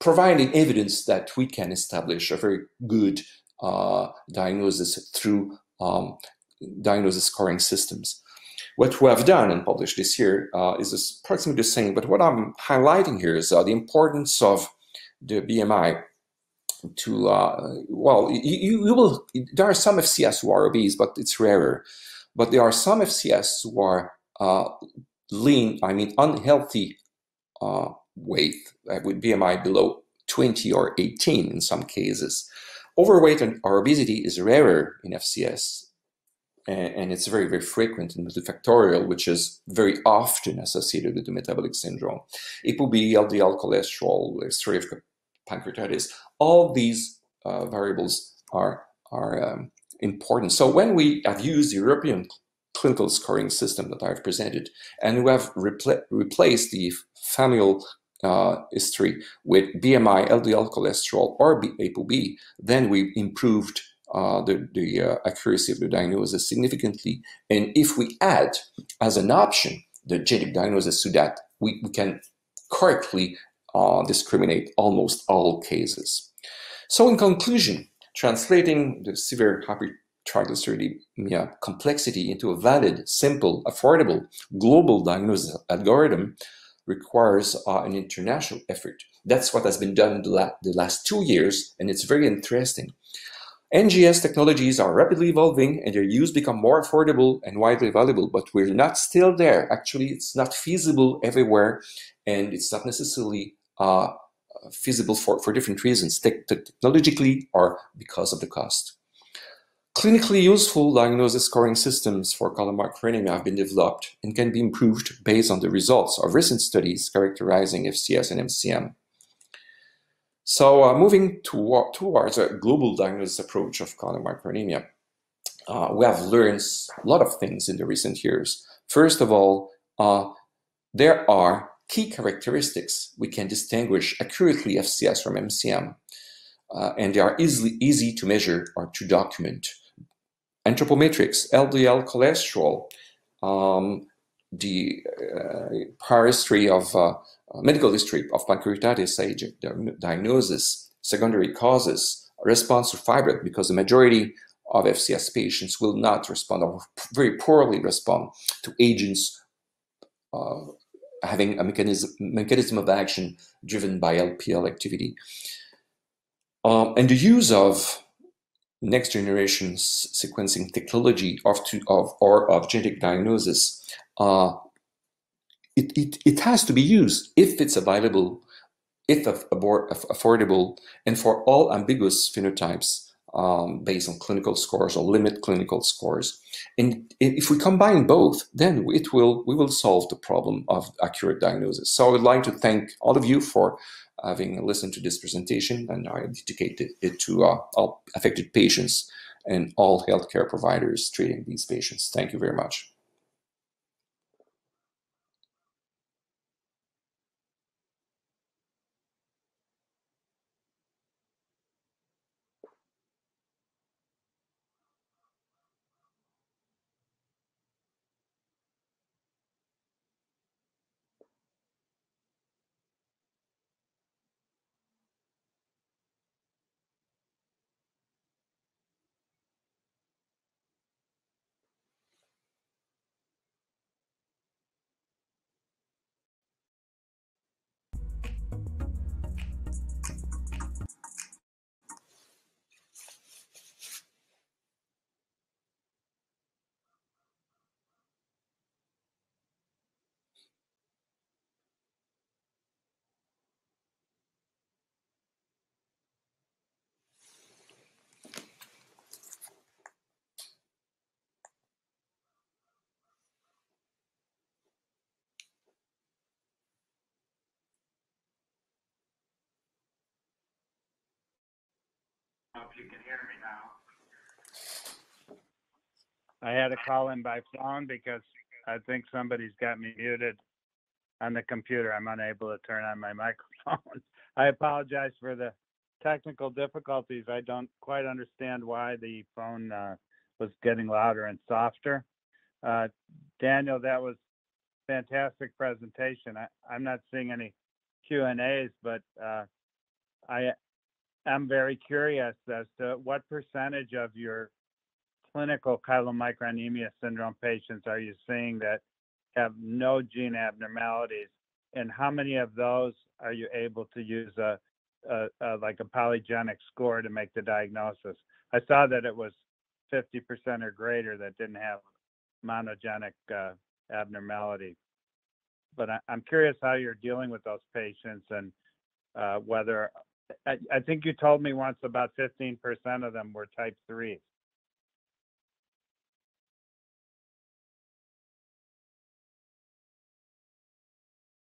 providing evidence that we can establish a very good uh, diagnosis through um, diagnosis scoring systems. What we have done and published this year uh, is approximately the same, but what I'm highlighting here is uh, the importance of the BMI to, uh, well, you, you, will, there are some FCS who are obese, but it's rarer. But there are some FCS who are uh, lean, I mean unhealthy uh, weight uh, with BMI below 20 or 18 in some cases. Overweight and, or obesity is rarer in FCS and, it's very, very frequent in multifactorial, which is very often associated with the metabolic syndrome. ApoB, LDL cholesterol, history of pancreatitis, all these uh, variables are, are um, important. So when we have used the European clinical scoring system that I've presented, and we have repl replaced the familial uh, history with BMI, LDL cholesterol, or ApoB, then we improved uh, the, the uh, accuracy of the diagnosis significantly. And if we add as an option the genetic diagnosis to that, we, we can correctly uh, discriminate almost all cases. So in conclusion, translating the severe hypertriglyceridemia complexity into a valid, simple, affordable, global diagnosis algorithm requires uh, an international effort. That's what has been done the, la the last two years, and it's very interesting. NGS technologies are rapidly evolving and their use become more affordable and widely available, but we're not still there. Actually, it's not feasible everywhere and it's not necessarily uh, feasible for, for different reasons, te technologically or because of the cost. Clinically useful diagnosis scoring systems for chylomicronemia have been developed and can be improved based on the results of recent studies characterizing FCS and MCM. So uh, moving to, towards a global diagnosis approach of chylomicronemia, uh, we have learned a lot of things in the recent years. First of all, uh, there are key characteristics we can distinguish accurately FCS from MCM, uh, and they are easily easy to measure or to document. Anthropometrics, LDL cholesterol, um, the uh, history of uh, medical history of pancreatitis age diagnosis, secondary causes, response to fibrate, because the majority of FCS patients will not respond or very poorly respond to agents uh, having a mechanism, mechanism of action driven by LPL activity. Um, and the use of next generation sequencing technology of, to, of or of genetic diagnosis uh, it, it, it has to be used if it's available, if affordable, and for all ambiguous phenotypes um, based on clinical scores or limit clinical scores. And if we combine both, then it will we will solve the problem of accurate diagnosis. So I would like to thank all of you for having listened to this presentation, and I dedicated it to uh, all affected patients and all healthcare providers treating these patients. Thank you very much. I had to call in by phone because I think somebody's got me muted on the computer. I'm unable to turn on my microphone. I apologize for the technical difficulties. I don't quite understand why the phone uh, was getting louder and softer. Uh, Daniel, that was fantastic presentation. I, I'm not seeing any Q and A's, but uh, I am very curious as to what percentage of your clinical chylomicronemia syndrome patients are you seeing that have no gene abnormalities, and how many of those are you able to use a, like a polygenic score to make the diagnosis? I saw that it was 50% or greater that didn't have monogenic uh, abnormality. But I, am curious how you're dealing with those patients and uh, whether I, think you told me once about 15% of them were type 3.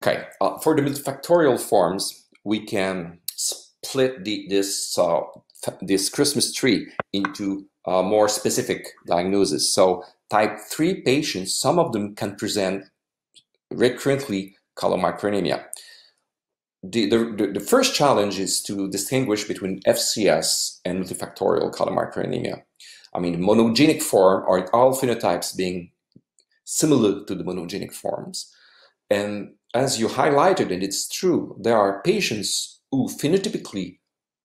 Okay, uh, for the multifactorial forms, we can split the, this uh, this Christmas tree into uh, more specific diagnosis. So type 3 patients, some of them can present recurrently chylomicronemia. The, the, the, first challenge is to distinguish between FCS and multifactorial chylomicronemia. I mean, monogenic form are all phenotypes being similar to the monogenic forms. And as you highlighted, and it's true, there are patients who phenotypically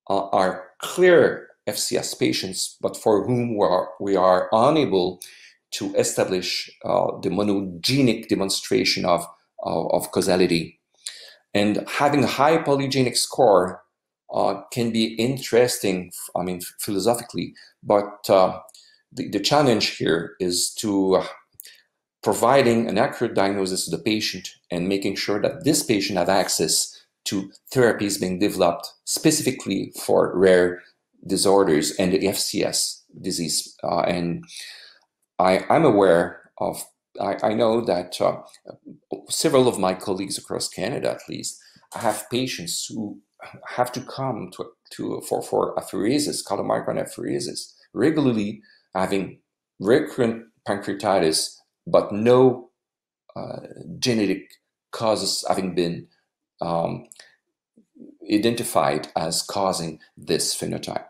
uh, are clear FCS patients, but for whom we are, we are unable to establish uh, the monogenic demonstration of, of, of, causality. And having a high polygenic score uh, can be interesting, I mean, philosophically, but uh, the, the challenge here is to providing an accurate diagnosis to the patient and making sure that this patient has access to therapies being developed specifically for rare disorders and the FCS disease. Uh, and I, am aware of, I, I know that uh, several of my colleagues across Canada, at least, have patients who have to come to, to for, for apheresis, chylomicron apheresis, regularly having recurrent pancreatitis, but no uh, genetic causes having been um, identified as causing this phenotype.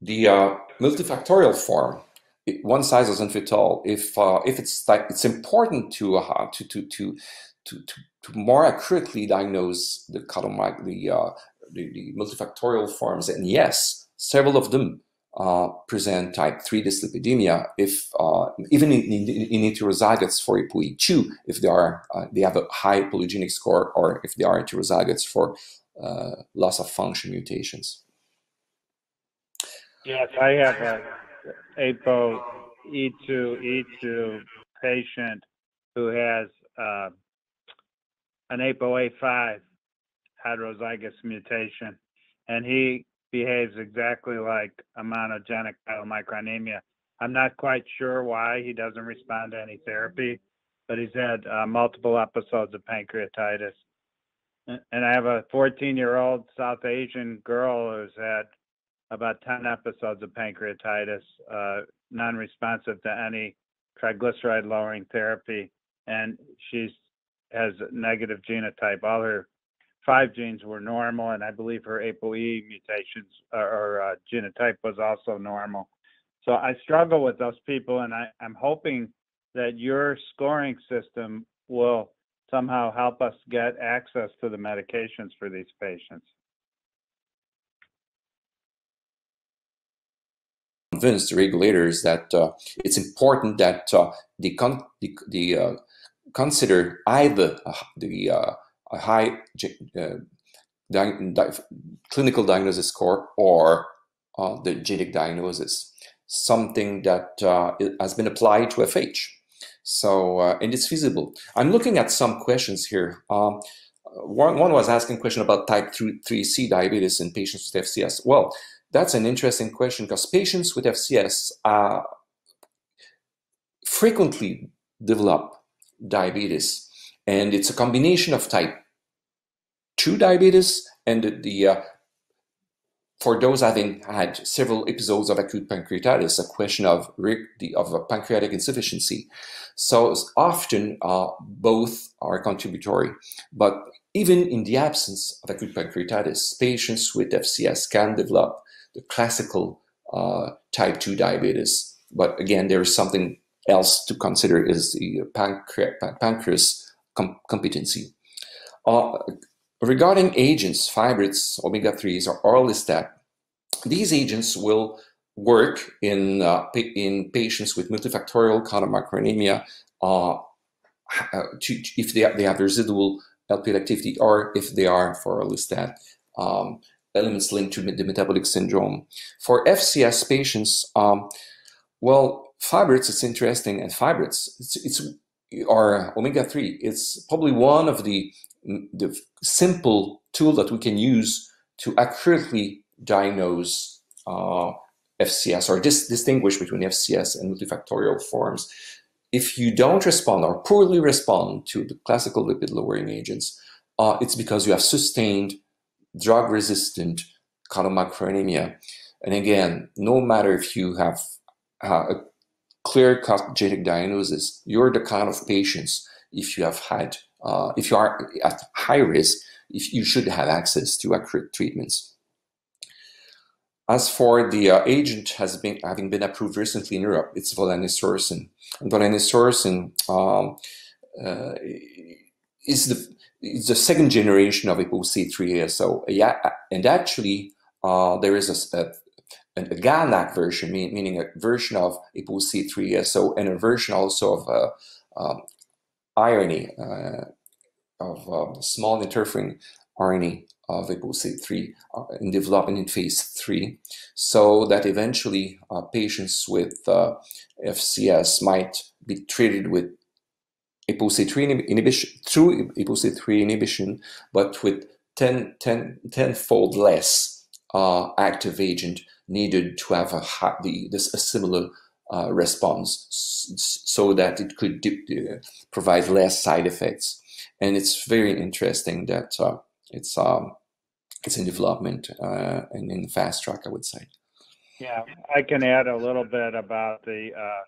The uh, multifactorial form, one size doesn't fit all. If uh, if it's like it's important to uh, to, to to to to more accurately diagnose the the, uh, the the multifactorial forms, and yes, several of them uh, present type 3 dyslipidemia if uh, even in, in, in, heterozygotes for ApoE2 if they are uh, they have a high polygenic score or if they are heterozygotes for uh, loss of function mutations. Yes, I have a ApoE2 E2 patient who has uh, an ApoA5 heterozygous mutation and he behaves exactly like a monogenic chylomicronemia. I'm not quite sure why he doesn't respond to any therapy, but he's had uh, multiple episodes of pancreatitis. And I have a 14 year old South Asian girl who's had about 10 episodes of pancreatitis, uh, non responsive to any triglyceride lowering therapy. And she's has negative genotype. All her five genes were normal, and I believe her ApoE mutations or, uh, genotype was also normal. So I struggle with those people, and I, I'm hoping that your scoring system will somehow help us get access to the medications for these patients. Convince the regulators that uh, it's important that uh, the, con- the, the uh, consider either the a high di di clinical diagnosis score or the genetic diagnosis, something that has been applied to FH. So, uh, and it's feasible. I'm looking at some questions here. Um, one, one was asking a question about type 3, 3C diabetes in patients with FCS. Well, that's an interesting question because patients with FCS uh, frequently develop diabetes. And it's a combination of type 2 diabetes and the, the uh, for those having had several episodes of acute pancreatitis, a question of, of pancreatic insufficiency. So often uh, both are contributory, but even in the absence of acute pancreatitis, patients with FCS can develop the classical uh, type 2 diabetes. But again, there is something else to consider is the pancreas, pancreas com competency. Uh, regarding agents, fibrates, omega-3s, or orlistat, these agents will work in, uh, in patients with multifactorial chylomicronemia uh, to, if they they have residual LPL activity or if they are for orlistat um, elements linked to the metabolic syndrome. For FCS patients, um, well, fibrates, it's interesting, and fibrates, it's, it's or omega-3, it's probably one of the, the simple tool that we can use to accurately diagnose uh, FCS or dis distinguish between FCS and multifactorial forms. If you don't respond or poorly respond to the classical lipid lowering agents, uh, it's because you have sustained drug resistant chylomicronemia. And again, no matter if you have uh, a clear cut genetic diagnosis, you're the kind of patients, if you have had, uh, if you are at high risk, if you should have access to accurate treatments. As for the uh, agent has been having been approved recently in Europe, it's volanesorsen. And volanesorsen um, uh, is the is the second generation of ApoC3 ASO. Yeah, and actually uh, there is a, a, a version, meaning a version of ApoC3 ASO and a version also of uh, um, RNA, uh, of uh, small interfering RNA of ApoC3 uh, in development in phase three, so that eventually uh, patients with uh, FCS might be treated with ApoC3 inhibition through ApoC3 inhibition, but with 10, 10, 10 fold less uh, active agent needed to have a, the, this, a similar uh, response so that it could uh, provide less side effects. And it's very interesting that uh, it's um, it's in development uh, and in fast track, I would say. Yeah, I can add a little bit about the uh,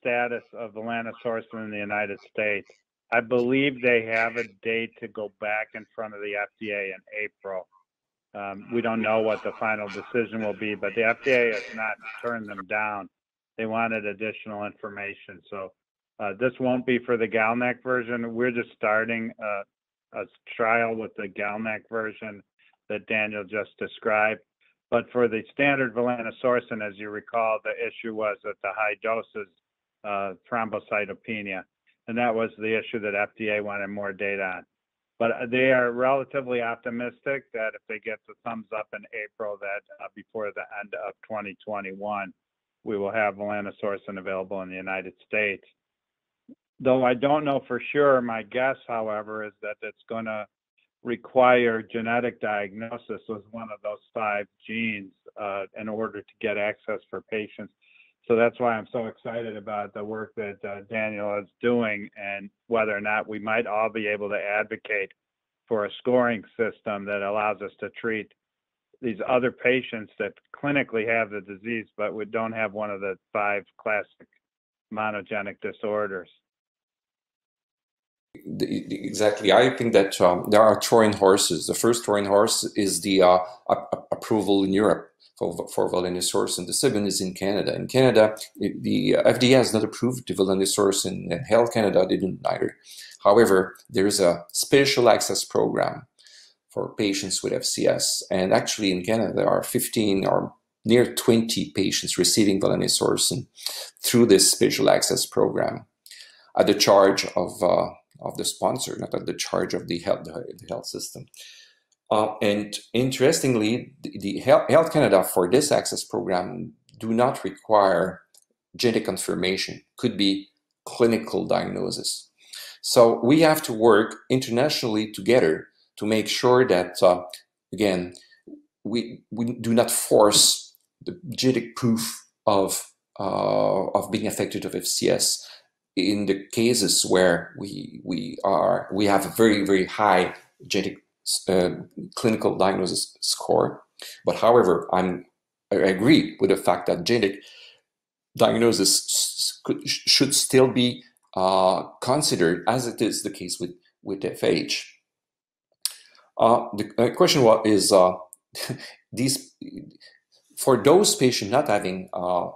status of the in the United States. I believe they have a date to go back in front of the FDA in April. Um, we don't know what the final decision will be, but the FDA has not turned them down. They wanted additional information. So uh, this won't be for the GalNAc version. We're just starting uh, a trial with the GalNAc version that Daniel just described. But for the standard volanesorsen, as you recall, the issue was that the high doses, uh, thrombocytopenia. And that was the issue that FDA wanted more data on. But uh, they are relatively optimistic that if they get the thumbs up in April, that uh, before the end of 2021, we will have volanesorsen available in the United States. Though I don't know for sure, my guess, however, is that it's going to require genetic diagnosis with one of those five genes in order to get access for patients. So that's why I'm so excited about the work that uh, Daniel is doing and whether or not we might all be able to advocate for a scoring system that allows us to treat these other patients that clinically have the disease but we don't have one of the five classic monogenic disorders exactly. I think that um, there are Trojan horses. The first Trojan horse is the uh, approval in Europe for, for and The second is in Canada. In Canada, the FDA has not approved the volanesorsen, and Health Canada didn't either. However, there is a special access program for patients with FCS, and actually in Canada there are 15 or near 20 patients receiving volanesorsen through this special access program at the charge of uh, of the sponsor, not at the charge of the health, the health system. Uh, and interestingly, the, the health, Canada for this access program do not require genetic confirmation, could be clinical diagnosis. So we have to work internationally together to make sure that, uh, again, we, we do not force the genetic proof of, uh, of being affected of FCS in the cases where we we are we have a very very high genetic uh, clinical diagnosis score But however, I'm, I agree with the fact that genetic diagnosis should still be uh, considered as it is the case with, with FH. Uh, the question was, is uh, these for those patients not having uh,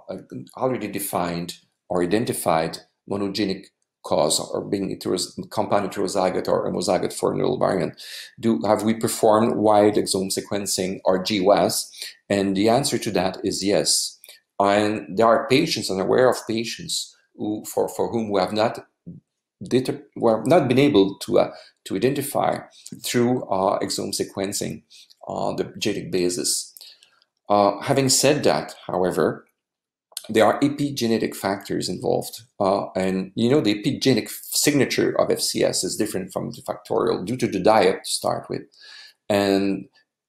already defined or identified monogenic cause or being heteros, compound heterozygote or homozygote for a null variant, do have we performed wide exome sequencing or GWAS? And the answer to that is yes. And there are patients, and aware of patients who, for, for whom we have not not been able to uh, to identify through uh, exome sequencing on the genetic basis. Uh, having said that, however, there are epigenetic factors involved. Uh, and you know, the epigenetic signature of FCS is different from the factorial due to the diet to start with. And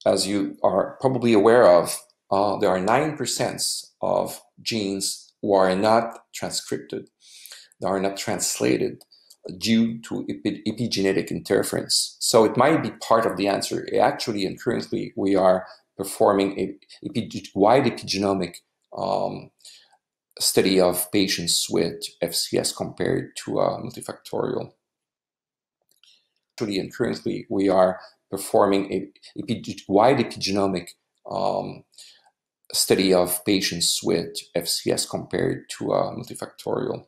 as you are probably aware of, uh, there are 9% of genes who are not transcripted, they are not translated due to epi epigenetic interference. So it might be part of the answer. Actually, and currently, we are performing a epi wide epigenomic um, study of patients with FCS compared to a multifactorial. Actually, and currently, we are performing a epi wide epigenomic um, study of patients with FCS compared to a multifactorial.